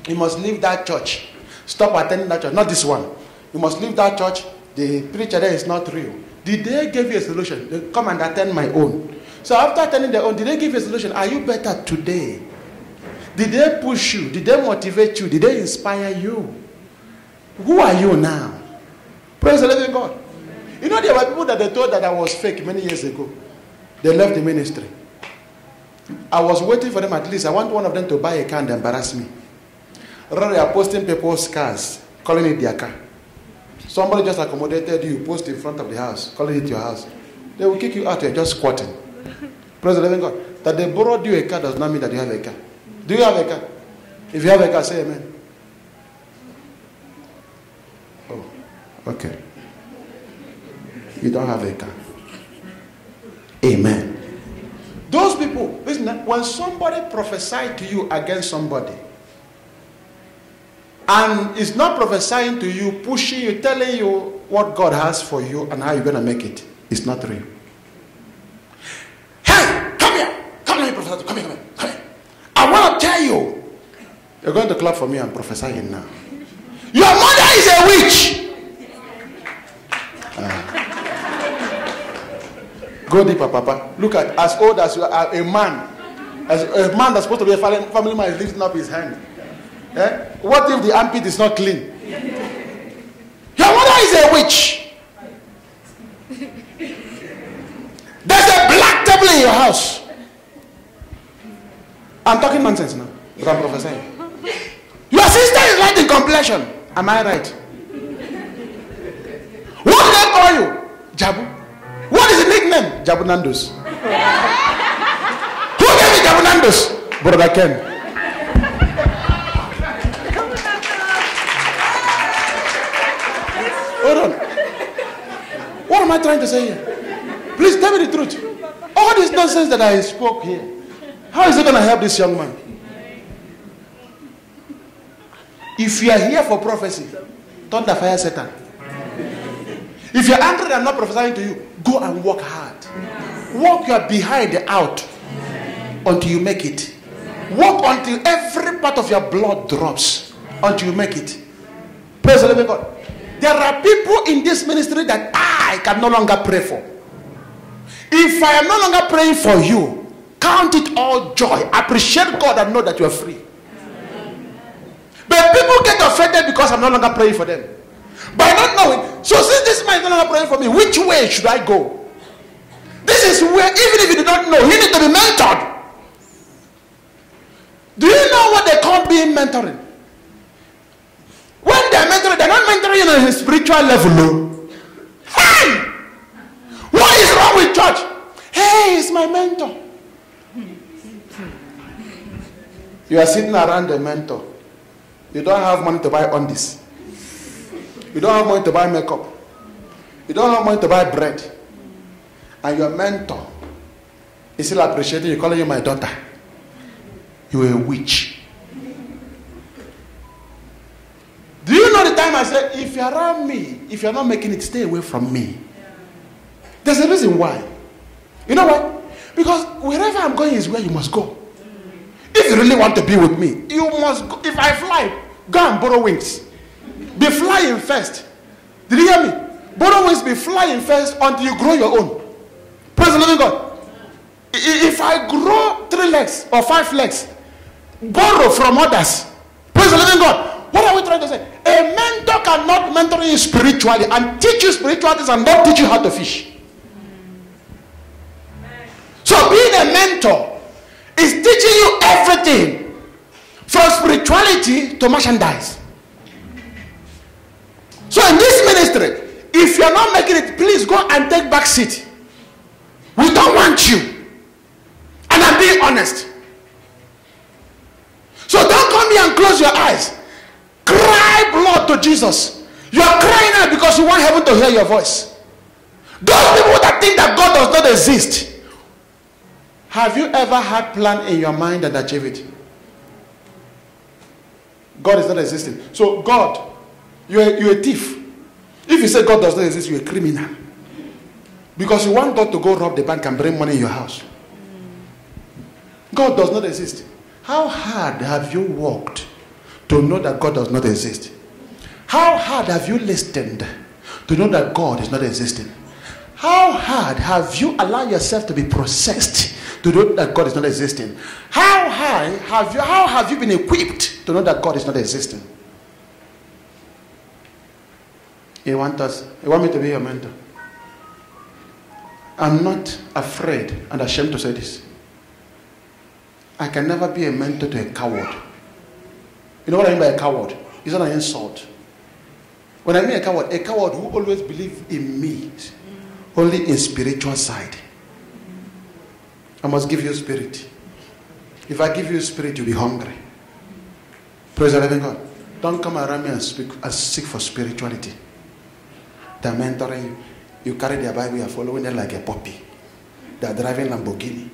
you must leave that church. Stop attending that church. Not this one. You must leave that church. The preacher there is not real. Did they give you a solution? They come and attend my own. So after attending their own, did they give you a solution? Are you better today? Did they push you? Did they motivate you? Did they inspire you? Who are you now? Praise the living God. You know, there were people that they told that I was fake many years ago. They left the ministry. I was waiting for them at least. I want one of them to buy a car and embarrass me. Rather, they are posting people's cars, calling it their car. Somebody just accommodated you, post in front of the house, calling it your house. They will kick you out, you're just squatting. Praise the living God. That they borrowed you a car does not mean that you have a car. Do you have a car? If you have a car, say amen. Oh, okay. You don't have a car. Amen. Those people, listen, when somebody prophesied to you against somebody, and is not prophesying to you, pushing you, telling you what God has for you and how you're going to make it, it's not real. Hey, come here. Come here, Professor. Come here, come here. Come here. I want to tell you. You're going to clap for me and prophesying now. Your mother is a witch. Ah. Go deeper, Papa. Look at as old as you are, a man. As a man that's supposed to be a family man is lifting up his hand. Eh? What if the armpit is not clean? Your mother is a witch. There's a black table in your house. I'm talking nonsense now, but I'm prophesying. Your sister is light in complexion. Am I right? What did they call you? Jabu. What is the nickname? Jabu Nandos. Who gave you Jabu Nandos? Brother Ken. Hold on. What am I trying to say here? Please tell me the truth. All this nonsense that I spoke here, how is it going to help this young man? If you are here for prophecy, turn the fire Satan. If you're angry and I'm not prophesying to you, go and work hard. Work your behind out until you make it. Work until every part of your blood drops until you make it. Praise the living God. There are people in this ministry that I can no longer pray for. If I am no longer praying for you, count it all joy. Appreciate God and know that you are free. But people get offended because I'm no longer praying for them. By not knowing. So since this man is no longer praying for me, which way should I go? This is where, even if you do not know, you need to be mentored. Do you know what they call being mentoring? When they're mentoring, they're not mentoring you on a spiritual level. No. Hey! What is wrong with church? Hey, it's my mentor. You are sitting around the mentor. You don't have money to buy on this. You don't have money to buy makeup. You don't have money to buy bread. And your mentor is still appreciating you, calling you my daughter. You're a witch. Time I said, if you're around me, if you're not making it, stay away from me? There's a reason why. You know what? Because wherever I'm going is where you must go. If you really want to be with me, you must go. If I fly, go and borrow wings. Be flying first. Did you hear me? Borrow wings, be flying first until you grow your own. Praise the living God. If I grow three legs or five legs, borrow from others. Praise the living God. What are we trying to say? A mentor cannot mentor you spiritually and teach you spiritualities and not teach you how to fish. So being a mentor is teaching you everything from spirituality to merchandise. So in this ministry, if you're not making it, please go and take back seat. We don't want you. And I'm being honest. So don't come here and close your eyes. Cry blood to Jesus. You are crying out because you want heaven to hear your voice. Those people that think that God does not exist. Have you ever had plan in your mind and achieve it? God is not existing. So God, you're, you're a thief. If you say God does not exist, you're a criminal. Because you want God to go rob the bank and bring money in your house. God does not exist. How hard have you worked to know that God does not exist? How hard have you listened to know that God is not existing? How hard have you allowed yourself to be processed to know that God is not existing? How high have you how have you been equipped to know that God is not existing? You want us, you want me to be your mentor. I'm not afraid and ashamed to say this. I can never be a mentor to a coward. You know what I mean by a coward? It's not an insult. When I mean a coward, a coward who always believes in me, only in spiritual side. I must give you spirit. If I give you spirit, you'll be hungry. Praise the living God. Don't come around me and speak and seek for spirituality. They're mentoring you. You carry their Bible, you're following them like a puppy. They're driving Lamborghini.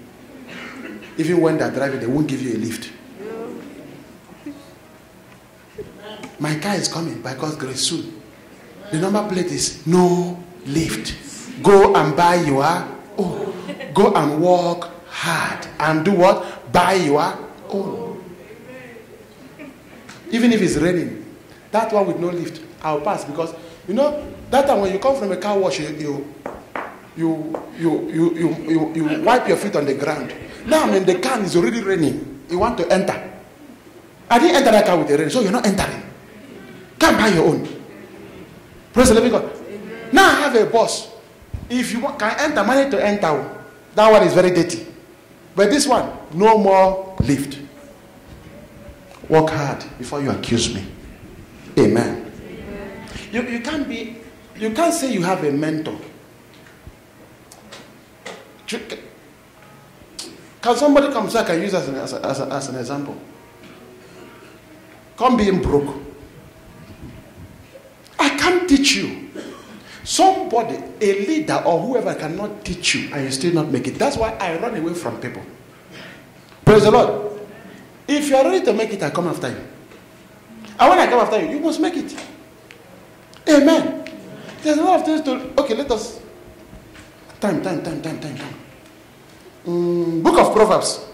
Even when they're driving, they won't give you a lift. My car is coming by God's grace soon. The number plate is no lift. Go and buy your own. Go and work hard and do what? Buy your own. Even if it's raining, that one with no lift, I'll pass because you know that time when you come from a car wash, you you you you you, you, you, you wipe your feet on the ground. Now I'm in the car, it's already raining. You want to enter. I didn't enter that car with the rain, so you're not entering. Come buy your own. Praise the living God. Now I have a boss. If you want, can enter, money to enter. That one is very dirty. But this one, no more lift. Work hard before you accuse me. Amen. Amen. You, you can't be, you can't say you have a mentor. Can somebody come so I can use as an, as, a, as, a, as an example? Come being broke. Can't teach you. Somebody, a leader or whoever cannot teach you and you still not make it. That's why I run away from people. Praise the Lord. If you are ready to make it, I come after you. And when I come after you, you must make it. Amen. There's a lot of things to. Okay, let us. Time, time, time, time, time, time. Mm, Book of Proverbs.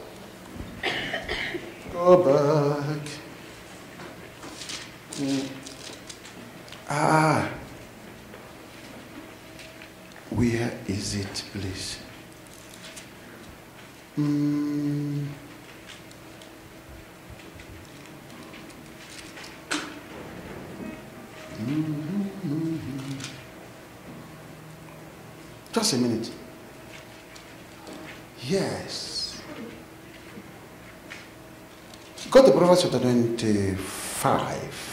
Go back. Mm. Ah. Where is it, please? Mm. Mm-hmm. Just a minute. Yes. Go to Proverbs chapter 25.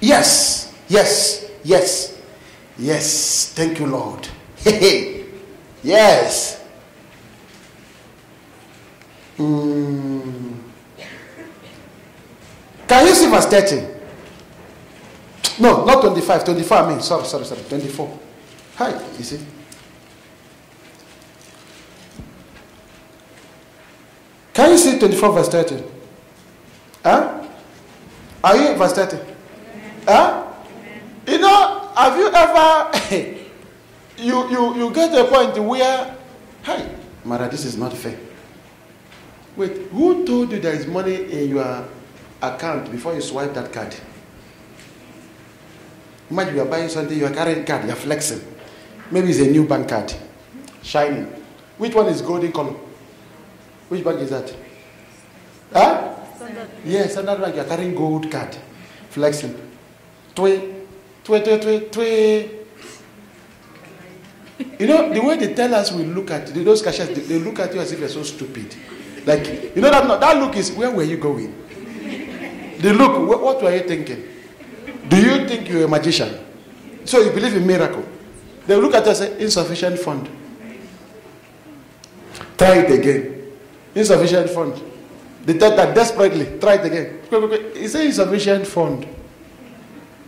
Yes, yes, Yes. Yes. Thank you, Lord. yes. Mm. Can you see verse 13? No, not 25. 24, I mean. Sorry, sorry, sorry. 24. Hi, you see? Can you see 24 verse 30? Huh? Are you in verse 30? Huh? You know, have you ever you you you get to a point where hey Mara, this is not fair. Wait, who told you there is money in your account before you swipe that card? Imagine you are buying something, you are carrying card, you are flexing. Maybe it's a new bank card, shining. Which one is golden color? Which bank is that? Huh? Yes, Standard Bank. You're carrying gold card, flexing. Twe, twe, twe, twe, twe. You know, the way they tell us we look at those cashiers, they, they look at you as if you're so stupid. Like, you know, that, that look is, where were you going? The look, what, what were you thinking? Do you think you're a magician? So you believe in miracle? They look at us and say, insufficient fund. Try it again. Insufficient fund. They tell that desperately. Try it again. He says insufficient fund.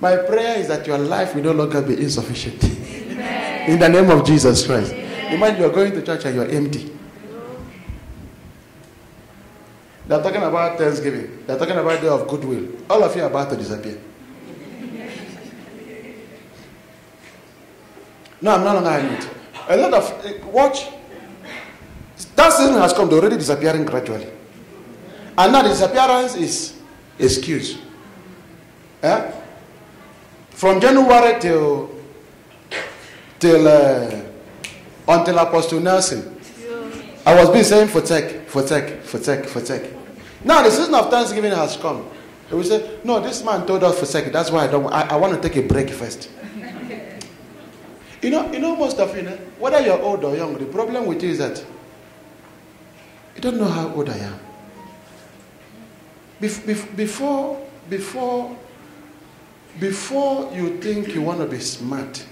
My prayer is that your life will no longer be insufficient. Amen. In the name of Jesus Christ. Amen. Imagine you are going to church and you are empty. They're talking about Thanksgiving. They're talking about Day of Goodwill. All of you are about to disappear. No, I'm no longer having it. A lot of eh, watch. That season has come. They're already disappearing gradually. And now disappearance is excuse. Eh? From January till till uh, until Apostle Nelson, I was being saying for tech, for tech, for tech, for tech. Now the season of Thanksgiving has come. And we say, no, this man told us for tech. That's why I don't. I, I want to take a break first. you know, you know, most of you, know, whether you're old or young, the problem with you is that you don't know how old I am. Before, before, before you think you want to be smart,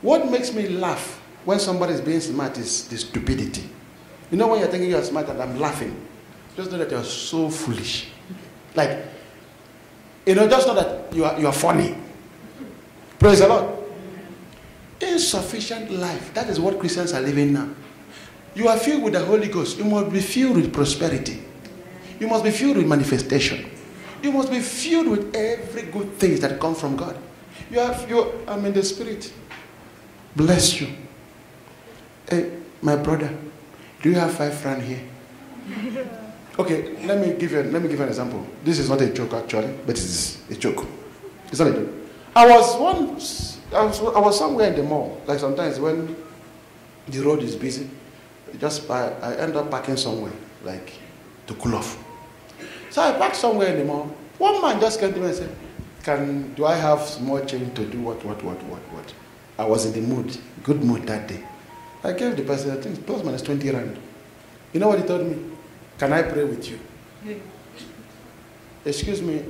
what makes me laugh when somebody is being smart is the stupidity. You know when you're thinking you're smart and I'm laughing, just know that you're so foolish. Like, you know, just know that you are, you are funny. Praise the Lord. Insufficient life. That is what Christians are living now. You are filled with the Holy Ghost. You must be filled with prosperity. You must be filled with manifestation. You must be filled with every good thing that comes from God. You have you I'm in the spirit. Bless you. Hey, my brother, do you have five francs here? Okay, let me give you let me give you an example. This is not a joke actually, but it is a joke. It's not a joke. I was once I was, I was somewhere in the mall. Like sometimes when the road is busy, just I, I end up parking somewhere, like to cool off. So I parked somewhere in the mall. One man just came to me and said, Can do I have small change to do what, what, what, what, what? I was in the mood, good mood that day. I gave the person, I think plus minus 20 rand. You know what he told me? Can I pray with you? Yeah. Excuse me.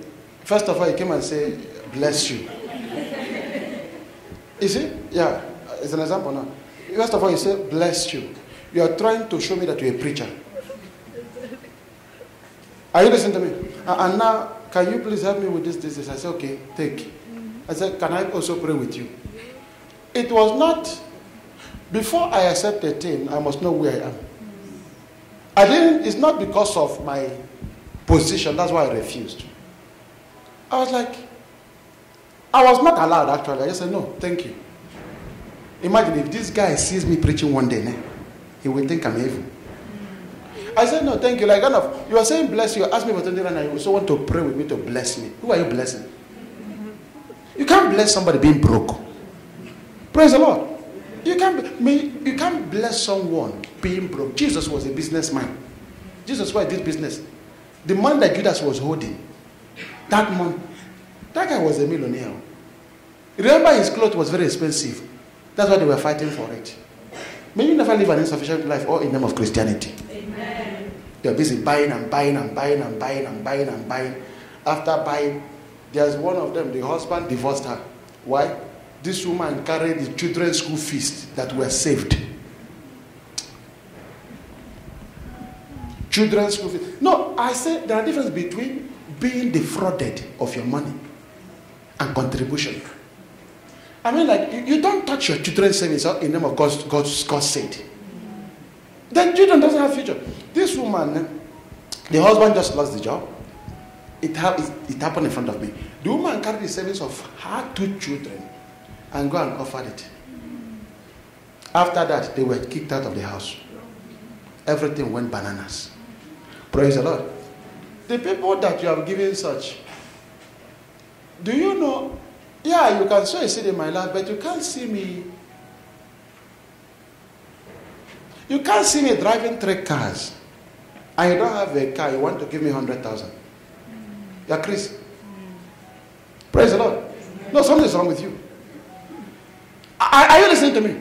First of all, he came and said, Bless you. you see? Yeah, it's an example now. First of all, he said, Bless you. You are trying to show me that you're a preacher. Are you listening to me? Uh, and now, can you please help me with this, this? I said, okay, take. I said, can I also pray with you? It was not, before I accept a thing, I must know where I am. I didn't, it's not because of my position, that's why I refused. I was like, I was not allowed actually. I just said, no, thank you. Imagine if this guy sees me preaching one day, he will think I'm evil. I said, no, thank you. Like, enough. You are saying bless you. Ask me for 20 and I also want to pray with me to bless me. Who are you blessing? You can't bless somebody being broke. Praise the Lord. You can't, you can't bless someone being broke. Jesus was a businessman. Jesus was did business. The man that Judas was holding, that man, that guy was a millionaire. Remember, his clothes was very expensive. That's why they were fighting for it. May you never live an insufficient life or in the name of Christianity. They're busy buying and buying and buying and buying and buying and buying. After buying, there's one of them, the husband divorced her. Why? This woman carried the children's school fees that were saved. Children's school fees. No, I say there are difference between being defrauded of your money and contribution. I mean, like, you, you don't touch your children's savings in the name of God's, God's, God's said. Then children doesn't have future. This woman, the husband just lost the job. It, ha- it, it happened in front of me. The woman carried the savings of her two children and go and offered it. After that, they were kicked out of the house. Everything went bananas. Praise the Lord. The people that you have given such, do you know? Yeah, you can sow a seed in my life, but you can't see me. You can't see me driving three cars. You don't have a car, you want to give me 100,000. Yeah, Chris. Praise the Lord. No, something is wrong with you. Are, are you listening to me?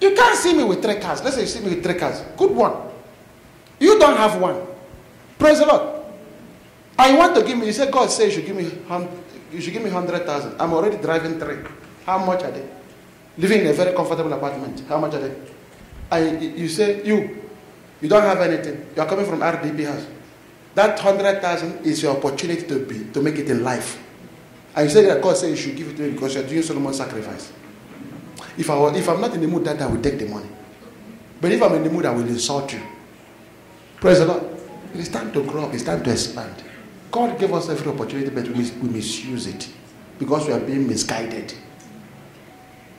You can't see me with three cars. Let's say you see me with three cars. Good one. You don't have one. Praise the Lord. I want to give me, you say God says you should give me you should give me hundred thousand. I'm already driving three. How much are they? Living in a very comfortable apartment. How much are they? You say you you don't have anything. You are coming from RDP house. That hundred thousand is your opportunity to be to make it in life. And you say that God said you should give it to me because you're doing Solomon's sacrifice. If I was, if I'm not in the mood that I will take the money. But if I'm in the mood, I will insult you. Praise the Lord. It is time to grow up. It's time to expand. God gave us every opportunity, but we, mis- we misuse it because we are being misguided.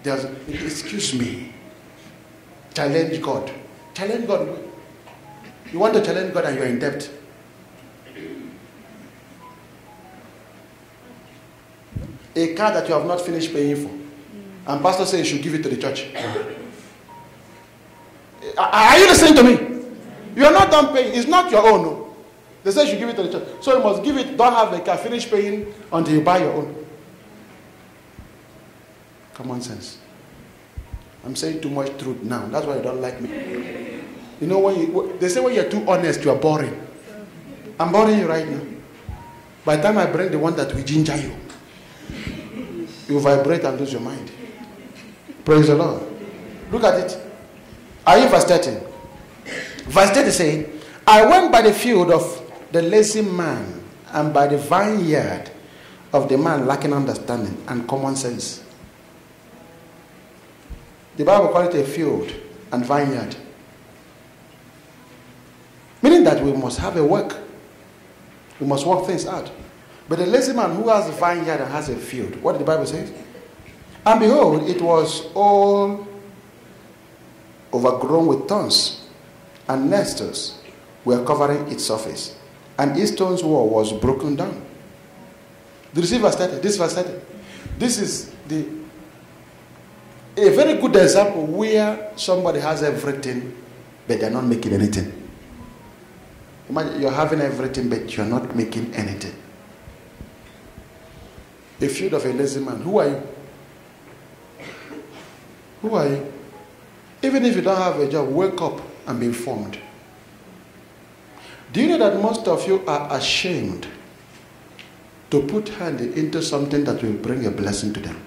There's, excuse me. Challenge God. Challenge God. You want to challenge God and you're in debt. A car that you have not finished paying for. And pastor says you should give it to the church. Are- you listening to me? You are not done paying. It's not your own. No. They say you should give it to the church. So you must give it, don't have the car, finish paying until you buy your own. Common sense. I'm saying too much truth now. That's why you don't like me. You know, when you, they say when you're too honest, you are boring. I'm boring you right now. By the time I bring the one that will ginger you, you vibrate and lose your mind. Praise the Lord. Look at it. Are you verse 13? Verse 30 saying, I went by the field of the lazy man and by the vineyard of the man lacking understanding and common sense. The Bible calls it a field and vineyard. Meaning that we must have a work. We must work things out. But the lazy man who has a vineyard and has a field, what did the Bible say? And behold, it was all overgrown with thorns, and nettles were covering its surface, and its stone's wall was broken down. The receiver started. This verse started. This is the a very good example where somebody has everything, but they're not making anything. Imagine you're having everything, but you're not making anything. A field of a lazy man. Who are you? Who are you? Even if you don't have a job, wake up and be informed. Do you know that most of you are ashamed to put hand into something that will bring a blessing to them?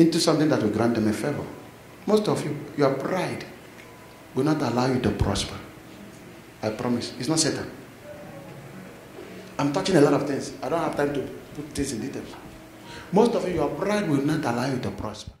Into something that will grant them a favor? Most of you, your pride will not allow you to prosper. I promise. It's not Satan. I'm touching a lot of things. I don't have time to put things in detail. Most of you, your pride will not allow you to prosper.